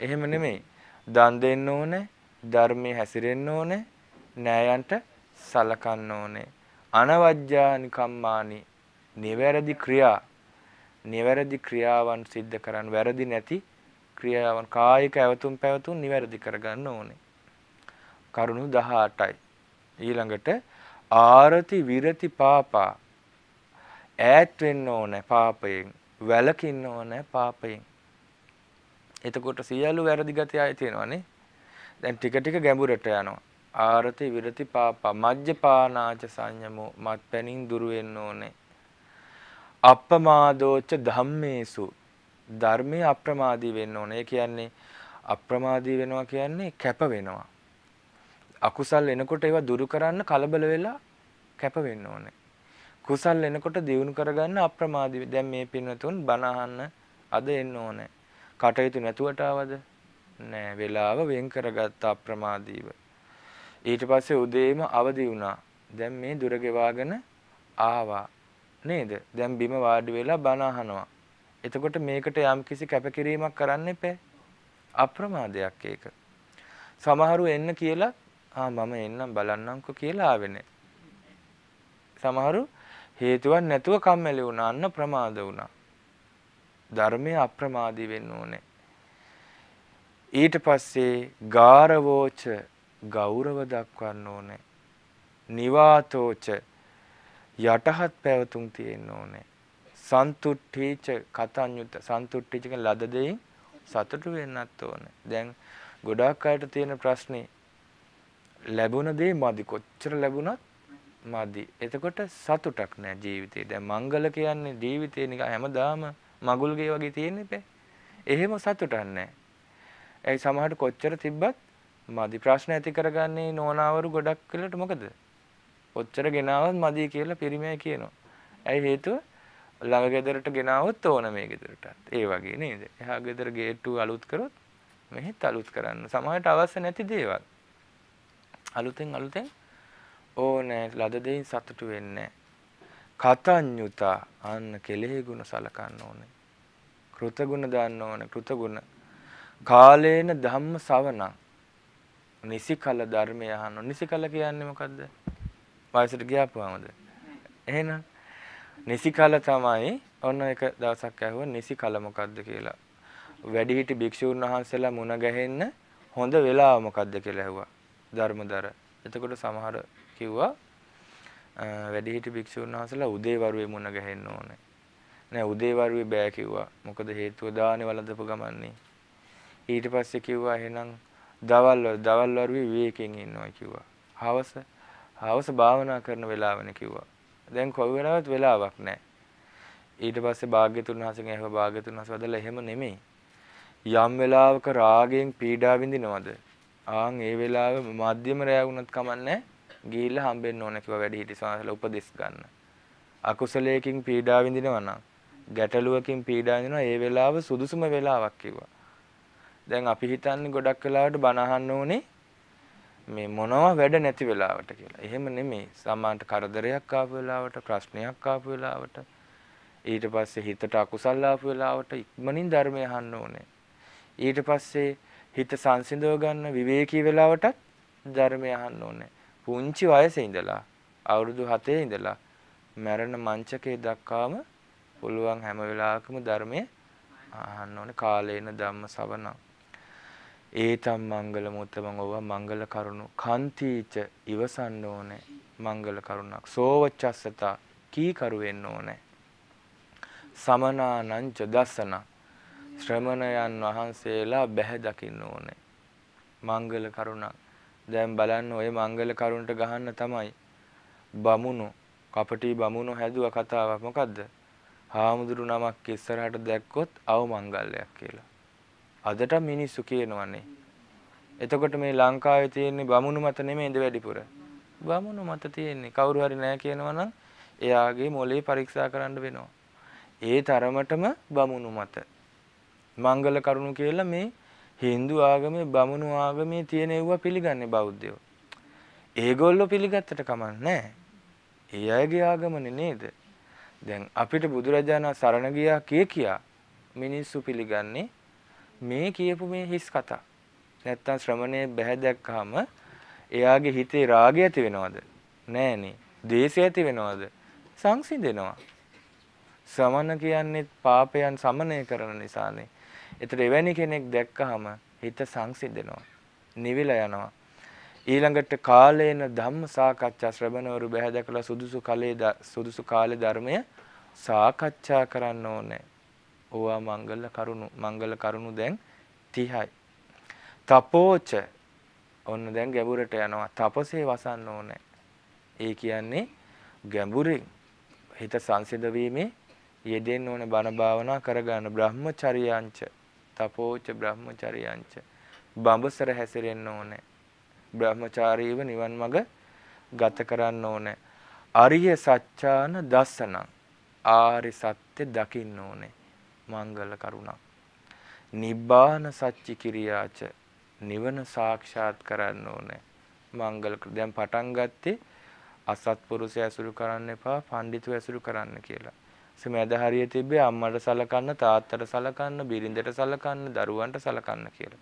එහෙම නෙමෙයි. දන් දෙන්න ඕනේ, ධර්මයේ හැසිරෙන්න ඕනේ, නෑයන්ට සලකන්න ඕනේ. අනවජ්ජානි කම්මානි නිවැරදි ක්‍රියා නිවැරදි ක්‍රියාවන් සිද්ධ කරන්න වැරදි නැති ක්‍රියාවන් කායික ඇවතුම් පැවතුම් නිවැරදි කරගන්න ඕනේ. කරුණු 18යි. ඊළඟට ආරති විරති පාපා ඈත් වෙන්න ඕනේ පාපයෙන් වැළකින්න ඕනේ පාපයෙන් එතකොට සියලු වැරදි ගති ආයේ තියෙනවානේ දැන් ටික ටික ගැඹුරට යනවා ආරති විරති පාපා මජ්ජපානාච සංයමෝ මත්පැනින් දුරු වෙන්න ඕනේ අප්පමාදෝච ධම්මේසු ධර්මයේ අප්‍රමාදී වෙන්න ඕනේ. ඒ කියන්නේ අප්‍රමාදී වෙනවා කියන්නේ කැප වෙනවා. අකුසල් එනකොට ඒවා දුරු කරන්න කලබල වෙලා කැප වෙන්න ඕනේ. කුසල් එනකොට දියුණු කරගන්න අප්‍රමාදී. දැන් මේ පින්වතුන් බණ අහන්න අද එන්න ඕනේ. කටයුතු නැතුවට ආවද? නෑ. වෙලාව වෙන් කරගත්ත අප්‍රමාදීව. ඊට පස්සේ උදේම අවදි වුණා. දැන් මේ දුර ගෙවාගෙන ආවා. නේද? දැන් බිම වාඩි වෙලා බණ අහනවා. එතකොට මේකට යම්කිසි කැපකිරීමක් කරන්න එපා. අප්‍රමාදයක් ඒක. සමහරු එන්න කියලා ආ මම එන්නම් බලන්නම්කෝ කියලා ආවෙන්නේ. සමහරු හේතුවක් නැතුව කම්මැලි වුණා අන්න ප්‍රමාද වුණා. ධර්මයේ අප්‍රමාදී වෙන්න ඕනේ. ඊට පස්සේ ගාරවෝච ගෞරව දක්වන්න ඕනේ. නිවාතෝච යටහත් පැවතුම් තියෙන්න ඕනේ. සන්තුට්ඨීච කතඤ්ඤුත සන්තුට්ඨීච කියන ලද දෙයින් සතුටු වෙන්නත් ඕනේ. දැන් ගොඩාක් අයට තියෙන ප්‍රශ්නේ ලැබුණ දේ මදි කොච්චර ලැබුණත් මදි. එතකොට සතුටක් නෑ ජීවිතේ. දැන් මංගල කියන්නේ ජීවිතේ නිකන් හැමදාම මගුල් ගේ වගේ තියෙන්නේ බෑ. එහෙම සතුටක් නෑ. ඒ සමහරට කොච්චර තිබ්බත් මදි ප්‍රශ්න ඇති කරගන්නේ නෝනාවරු ගොඩක් වෙලට මොකද? කොච්චර ගෙනාවත් මදි කියලා පිරිමය කියනවා. ඇයි හේතුව? ළඟ ගෙදරට ගෙනාවොත් ඕන මේ ගෙදරටත්. ඒ වගේ නේද? එහා ගෙදර ගේට්ටු අලුත් කරොත් මෙහෙත් අලුත් කරන්න. සමහරට අවශ්‍ය නැති දේවල්. අලුතෙන් අලුතෙන් ඕනෑ ලද දෙයින් සතුටු වෙන්නේ කතඤ්ඤුතා අන්න කෙලෙහි ගුණ සලකන්න ඕනේ. කෘතගුණ දාන්න ඕනේ. කෘතගුණ කාලේන ධම්ම සවණං නිසිකල ධර්මය අහන්න. නිසිකල කියන්නේ මොකද්ද? වයසට ගියාපුවමද? එහෙනම් නිසිකල තමයි ඔන්න එක දවසක් ඇහුවා නිසිකල මොකද්ද කියලා. වැඩිහිටි භික්ෂූන් වහන්සේලා මුණ ගැහෙන්න හොඳ වෙලාව මොකද්ද කියලා ඇහුවා. ධර්මදර. එතකොට සමහර කිව්වා වැඩිහිටි භික්ෂූන් වහන්සේලා උදේවරුේ මුණ ගැහෙන්න ඕනේ. නෑ උදේවරුේ බෑ කිව්වා. මොකද හේතුව දානේ වළඳපු ගමන්නේ. ඊට පස්සේ කිව්වා එහෙනම් දවල් දවල් වරුවේ විවේකයෙන් ඉන්නවා කිව්වා. හවස හවස භාවනා කරන වෙලාවනේ කිව්වා. දැන් කොයි වෙලාවත් වෙලාවක් නැහැ. ඊට පස්සේ භාග්‍යතුන් වහන්සේගෙන් ඇහුවා භාග්‍යතුන් වහන්සේ වදලා එහෙම නෙමෙයි. යම් වෙලාවක රාගයෙන් පීඩා විඳිනවද? ආන් ඒ වෙලාවේ මධ්‍යම රැය වුණත් කමන්නේ ගිහිල්ලා හම්බෙන්න ඕන කිව්වා වැඩි හිටි සාසල උපදෙස් ගන්න. අකුසලයකින් පීඩා විඳිනවා නම් ගැටලුවකින් පීඩා විඳිනවා ඒ වෙලාව සුදුසුම වෙලාවක් කිව්වා. දැන් අපි හිතන්නේ ගොඩක් වෙලාවට බණ අහන්න ඕනේ මේ මොනවා වැඩ නැති වෙලාවට කියලා. එහෙම නෙමෙයි. සමාන්ට කරදරයක් ආපු වෙලාවට, ප්‍රශ්නයක් ආපු වෙලාවට, ඊට පස්සේ හිතට අකුසල් ආපු වෙලාවට ඉක්මනින් ධර්මය අහන්න ඕනේ. ඊට පස්සේ හිත සංසිඳව ගන්න විවේකී වෙලාවටත් ධර්මය අහන්න ඕනේ. පුංචි වයසේ ඉඳලා අවුරුදු 7 ඉඳලා මරණ මංචකේ දක්වාම පුළුවන් හැම වෙලාවකම ධර්මය අහන්න ඕනේ. කාලේන ධම්ම සවණං ඒතම් මංගල මුත්තමං ඕවා මංගල කරුණු. කන්තිච ඉවසන්න ඕනේ මංගල කරුණක්. සෝවච්චස්සතා කීකරු වෙන්න ඕනේ. සමනානංච දසන. ශ්‍රමණයන් වහන්සේලා බැහැ දකින්න ඕනේ. මංගල කරුණක්. දැන් බලන්න ওই මංගල කරුණට ගහන්න තමයි. බමුණු කපටි බමුණු හැදුවා කතාවක්. මොකද්ද? හාමුදුරු නමක් ඉස්සරහට දැක්කොත් අවමංගල්‍යයක් කියලා. අදට මිනිස්සු කියනවනේ. එතකොට මේ ලංකාවේ තියෙන බමුණු මත නෙමෙයිද වැඩිපුර? බමුණු මත තියෙන්නේ. කවුරු හරි නැහැ කියනවනම් එයාගේ මොලේ පරීක්ෂා කරන්න වෙනවා. ඒ තරමටම බමුණු මත. මංගල කරුණු කියලා මේ Hindu ආගමේ බමුණු ආගමේ තියෙන ඒවා පිළිගන්නේ බෞද්ධයෝ. ඒගොල්ලෝ පිළිගත්තට කමක් නැහැ. ඒ අයගේ ආගමනේ නේද? දැන් අපිට බුදුරජාණන් සරණ ගියා කිය කියා මිනිස්සු පිළිගන්නේ මේ කියපු මේ හිස් කතා. නැත්තම් ශ්‍රමණේ බැහැ දැක්කම එයාගේ හිතේ රාගය ඇති වෙනවද? නෑනේ. ද්වේෂය ඇති වෙනවද? සංසිඳෙනවා. සමන කියන්නේ පාපයන් සමනය කරන නිසානේ. ඒතර එවැනි කෙනෙක් දැක්කහම හිත සංසිඳෙනවා. නිවිලා යනවා. ඊළඟට කාලේන ධම්ම සාකච්ඡා ශ්‍රවණවරු බහැ දැකලා සුදුසු කලේ සුදුසු කාලේ ධර්මය සාකච්ඡා කරන්න ඕනේ. ඕවා මංගල කරුණු මංගල කරුණු දැන් 30යි. තපෝච ඔන්න දැන් ගැඹුරට යනවා. තපසේ වසන්න ඕනේ. ඒ කියන්නේ ගැඹුරින් හිත සංසිඳ වීමේ යෙදෙන්න ඕනේ බණ භාවනා කරගන්න බ්‍රහ්මචර්යයන්ච තපෝච බ්‍රහ්මචර්යයන්ච බඹසර හැසිරෙන්න ඕනේ. බ්‍රහ්මචාරීව නිවන් මඟ ගත කරන්න ඕනේ. අරිය සත්‍යාන දස්සනං ආරි සත්‍ය දකින්න ඕනේ. මංගල කරුණක්. නිබ්බාන සච්චි කිරියාච නිවන සාක්ෂාත් කරන්න ඕනේ. මංගල දැන් පටන් ගත්තේ අසත්පුරුෂය ඇසුරු කරන්න එපා, පඬිතු ඇසුරු කරන්න කියලා. සමෙද හරිය තිබ්බේ අම්මට සලකන්න, තාත්තට සලකන්න, බිරිඳට සලකන්න, දරුවන්ට සලකන්න කියලා.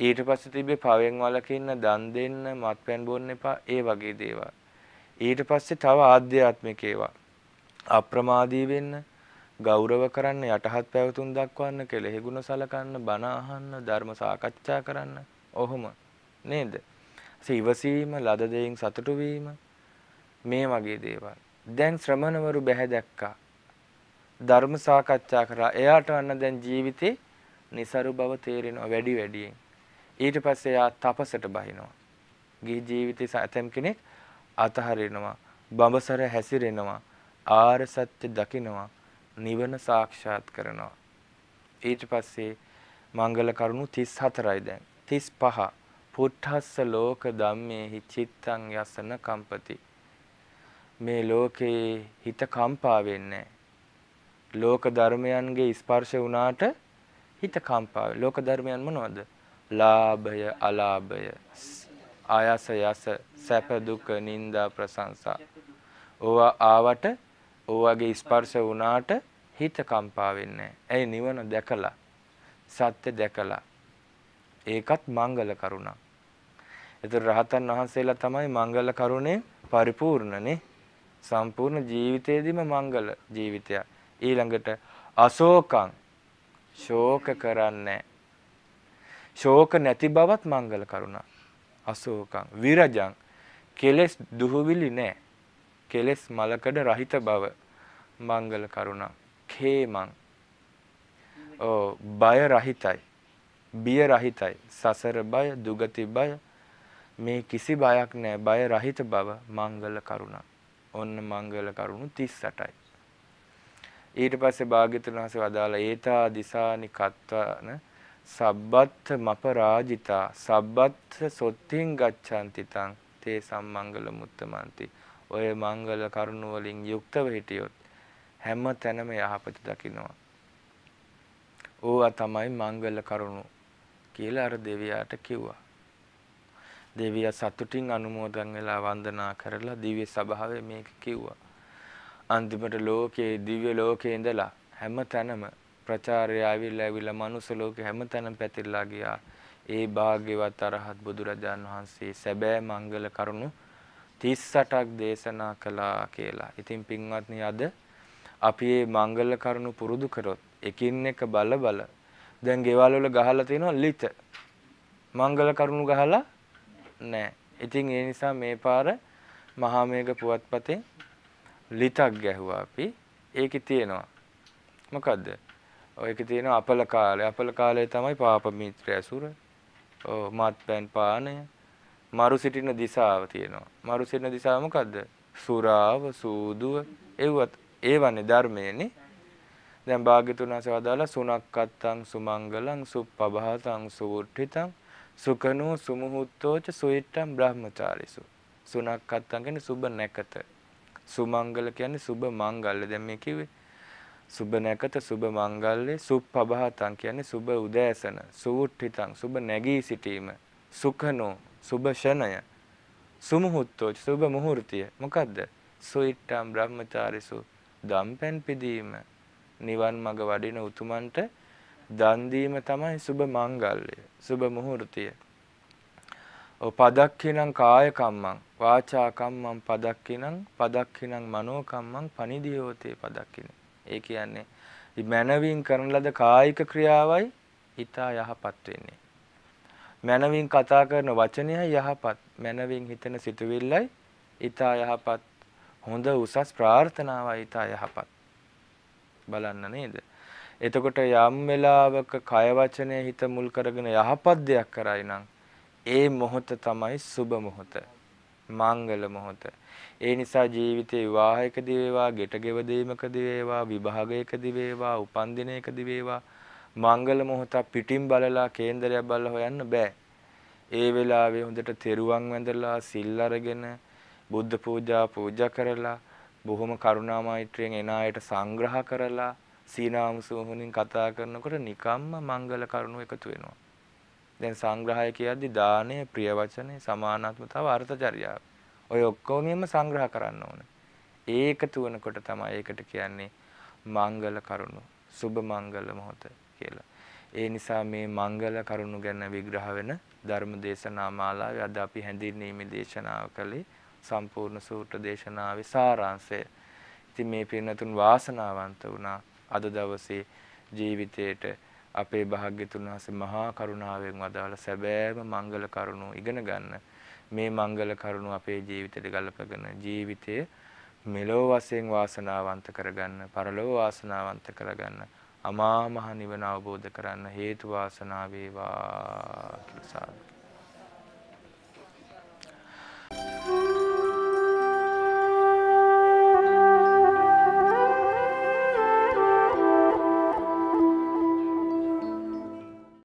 ඊට පස්සේ තිබ්බේ පවෙන් වලකින්න, දන් දෙන්න, මත්පැන් බොන්න එපා, ඒ වගේ දේවල්. ඊට පස්සේ තව ආධ්‍යාත්මික ඒවා. අප්‍රමාදී වෙන්න, ගෞරව කරන්න, යටහත් පැවතුම් දක්වන්න, කෙලෙහි ගුණ සලකන්න, බණ අහන්න, ධර්ම සාකච්ඡා කරන්න. ඔහොම නේද? ඉවසීම, ලද දෙයින් සතුටු වීම මේ වගේ දේවල්. දැන් ශ්‍රමණවරු බැහැ දැක්කා. ධර්ම සාකච්ඡා කරා. එයාට වන්න දැන් ජීවිතේ નિසරු බව තේරෙනවා වැඩි වැඩියෙන්. ඊට පස්සේ එයා තපසට බහිනවා. ගිහි ජීවිතේ ඇතම් කෙනෙක් අතහරිනවා. බඹසර හැසිරෙනවා. ආර සත්‍ය දකිනවා. නිවන සාක්ෂාත් කරනවා. ඊට පස්සේ මංගල කරුණු 34යි දැන්. 35 පුට්ඨස්ස ලෝක ධම්මේහි චිත්තං යසන කම්පති. මේ ලෝකේ හිත කම්පා වෙන්නේ ලෝක ධර්මයන්ගේ ස්පර්ශ වුණාට හිත කම්පා ලෝක ධර්මයන් මොනවද? ලාභය, අලාභය, ආයස යස, සැප දුක, නිന്ദා ප්‍රශංසා. ඕවා ආවට ඕවාගේ ස්පර්ශ වුණාට හිත කම්පා වෙන්නේ ඇයි නිවන දැකලා? සත්‍ය දැකලා. ඒකත් මංගල කරුණක්. ඒතර රහතන් වහන්සේලා තමයි මංගල කරුණේ පරිපූර්ණනේ. සම්පූර්ණ ජීවිතේදීම මංගල ජීවිතයක්. ඊළඟට අශෝකං. ශෝක කරන්නේ. ශෝක නැති බවත් මංගල කරුණා අශෝකං. විරජං. කෙලස් දුහවිලි නැහැ. කෙලස් මලකඩ රහිත බව. මංගල කරුණා. khේමං ඕ බය රහිතයි. බිය රහිතයි. සසර බය දුගති බය. මේ කිසි බයක් නැහැ බය රහිත බව. මංගල කරුණා. ඔන්න මංගල කරුණු 38යි ඊට පස්සේ භාග්‍යතුන් වහන්සේ වදාලා ඒතා දිසානි කත්වන සබ්බත් මපරාජිතා. සබ්බත් සොත්තිං ගච්ඡanti තං. තේ සම්මංගල මුත්තමන්ති. ඔය මංගල කරුණ වලින් යුක්තව හිටියොත් හැම තැනම යහපත දකින්නවා ඕවා තමයි මංගල කරුණු කියලා අර දෙවියාට කිව්වා. දෙවියා සතුටින් අනුමෝදන් වෙලා වන්දනා කරලා දිව්‍ය සභාවේ මේක කිව්වා. අන්තිමට ලෝකයේ දිව්‍ය ලෝකයේ ඉඳලා හැම තැනම ප්‍රචාරය ආවිල්ලා ඇවිල්ලා මනුස්ස ලෝකේ හැම තැනම පැතිරලා ගියා. ඒ භාග්‍යවත් අරහත් බුදුරජාන් වහන්සේ සැබෑ මංගල කරුණු 38ක් දේශනා කළා කියලා. ඉතින් පින්වත්නි අද අපි මේ මංගල කරුණු පුරුදු කරොත් එකින් එක බල බල දැන් ගෙවල් වල ගහලා තියෙනවා ලිත. මංගල කරුණු ගහලා නැහැ. ඉතින් ඒ නිසා මේ පාර මහා මේඝ පුවත්පතේ ලිතක් ගැහුවා අපි. ඒකේ තියෙනවා. මොකද්ද? ඔයකේ තියෙනවා අපල කාලය. අපල කාලය තමයි පාප මිත්‍ර ඇසුර. ඔව් මත්පැන් පානය. මරු සිටින දිශාව තියෙනවා. මරු සිටින දිශාව මොකද්ද? සුරාව, සූදුව, ඒවත් ඒවනේ ධර්මයේනේ. දැන් භාග්‍යතුන් වහන්සේ වදාලා සුනක්කත්තං සුමංගලං සුප්පභාතං සුවුට්ඨිතං සුකනෝ සුමුහුත්තෝච සුයිට්ටම් බ්‍රහ්මචාරිසු. සුනක්කත්තං කියන්නේ සුබ නැකත. සුමංගල කියන්නේ සුබ මංගල්‍ය. දැන් මේ කිව්වේ සුබ නැකත සුබ මංගල්‍ය සුප්පභාතං කියන්නේ සුබ උදෑසන සුවුට්ඨිතං සුබ නැගී සිටීම සුඛනෝ සුබ ෂණය සුමුහුත්තෝ සුබ මුහුර්තිය. මොකද්ද? සුයිට්ටම් බ්‍රහ්මචාරිසු දම්පැන් පිදීම. නිවන් මඟ වඩින උතුමන්ට දන් දීම තමයි සුබ මංගල්‍ය සුබ මුහුර්තිය. ඔව් පදක්ඛිනං කාය කම්මං වාචා කම්මං පදක්ඛිනං පදක්ඛිනං මනෝ කම්මං පනිදියෝතේ පදක්ඛින. ඒ කියන්නේ මනවින් කරන ලද කායික ක්‍රියාවයි ඊතා යහපත් වෙන්නේ. මනවින් කතා කරන වචනයයි යහපත්. මනවින් හිතන සිතුවිල්ලයි ඊතා යහපත්. හොඳ උසස් ප්‍රාර්ථනාවයි ඊතා යහපත්. බලන්න නේද? එතකොට යම් වෙලාවක කය වචනය හිත මුල් කරගෙන යහපත් දෙයක් කරයි නම් ඒ මොහොත තමයි සුබ මොහොත. මංගල මොහොත. ඒ නිසා ජීවිතේ විවාහයකදී වේවා ගෙට ගෙවදීමකදී වේවා විභාගයකදී වේවා උපන්දිනයකදී වේවා මංගල මොහොතක් පිටින් බලලා කේන්දරයක් බලලා හොයන්න බෑ ඒ වෙලාවේ හොඳට තෙරුවන් වැඳලා සිල් අරගෙන බුද්ධ පූජා පූජා කරලා බොහොම කරුණා මෛත්‍රියෙන් එන අයට සංග්‍රහ කරලා සීනාමුසුමුණින් කතා කරනකොට නිකම්ම මංගල කරුණු එකතු වෙනවා. දැන් සංග්‍රහය කියද්දි දානය, ප්‍රිය වචනේ, සමානාත්මතාව, අර්ථචර්යාව. ඔය ඔක්කොගෙම සංග්‍රහ කරන්න ඕනේ. ඒකතු වෙනකොට තමයි ඒකට කියන්නේ මංගල කරුණු, සුබ මංගල මොහොත කියලා. ඒ නිසා මේ මංගල කරුණු ගැන විග්‍රහ වෙන ධර්ම දේශනා මාලාවේ අද අපි හැඳින්වීමේ දේශනාව කළේ සම්පූර්ණ සූත්‍ර දේශනාවේ සාරාංශය. ඉතින් මේ පින්නතුන් වාසනාවන්ත වුණා අද දවසේ ජීවිතේට අපේ භාග්‍යතුන් වහන්සේ මහා කරුණාවෙන් වදාළ සැබෑම මංගල කරුණු ඉගෙන ගන්න මේ මංගල කරුණු අපේ ජීවිතයට ගලපගෙන ජීවිතය මෙලෝ වශයෙන් වාසනාවන්ත කරගන්න පරලෝ වාසනාවන්ත කරගන්න අමා මහ නිවන අවබෝධ කරන්න හේතු වාසනා වේවා කියලා සාදු. Thank you.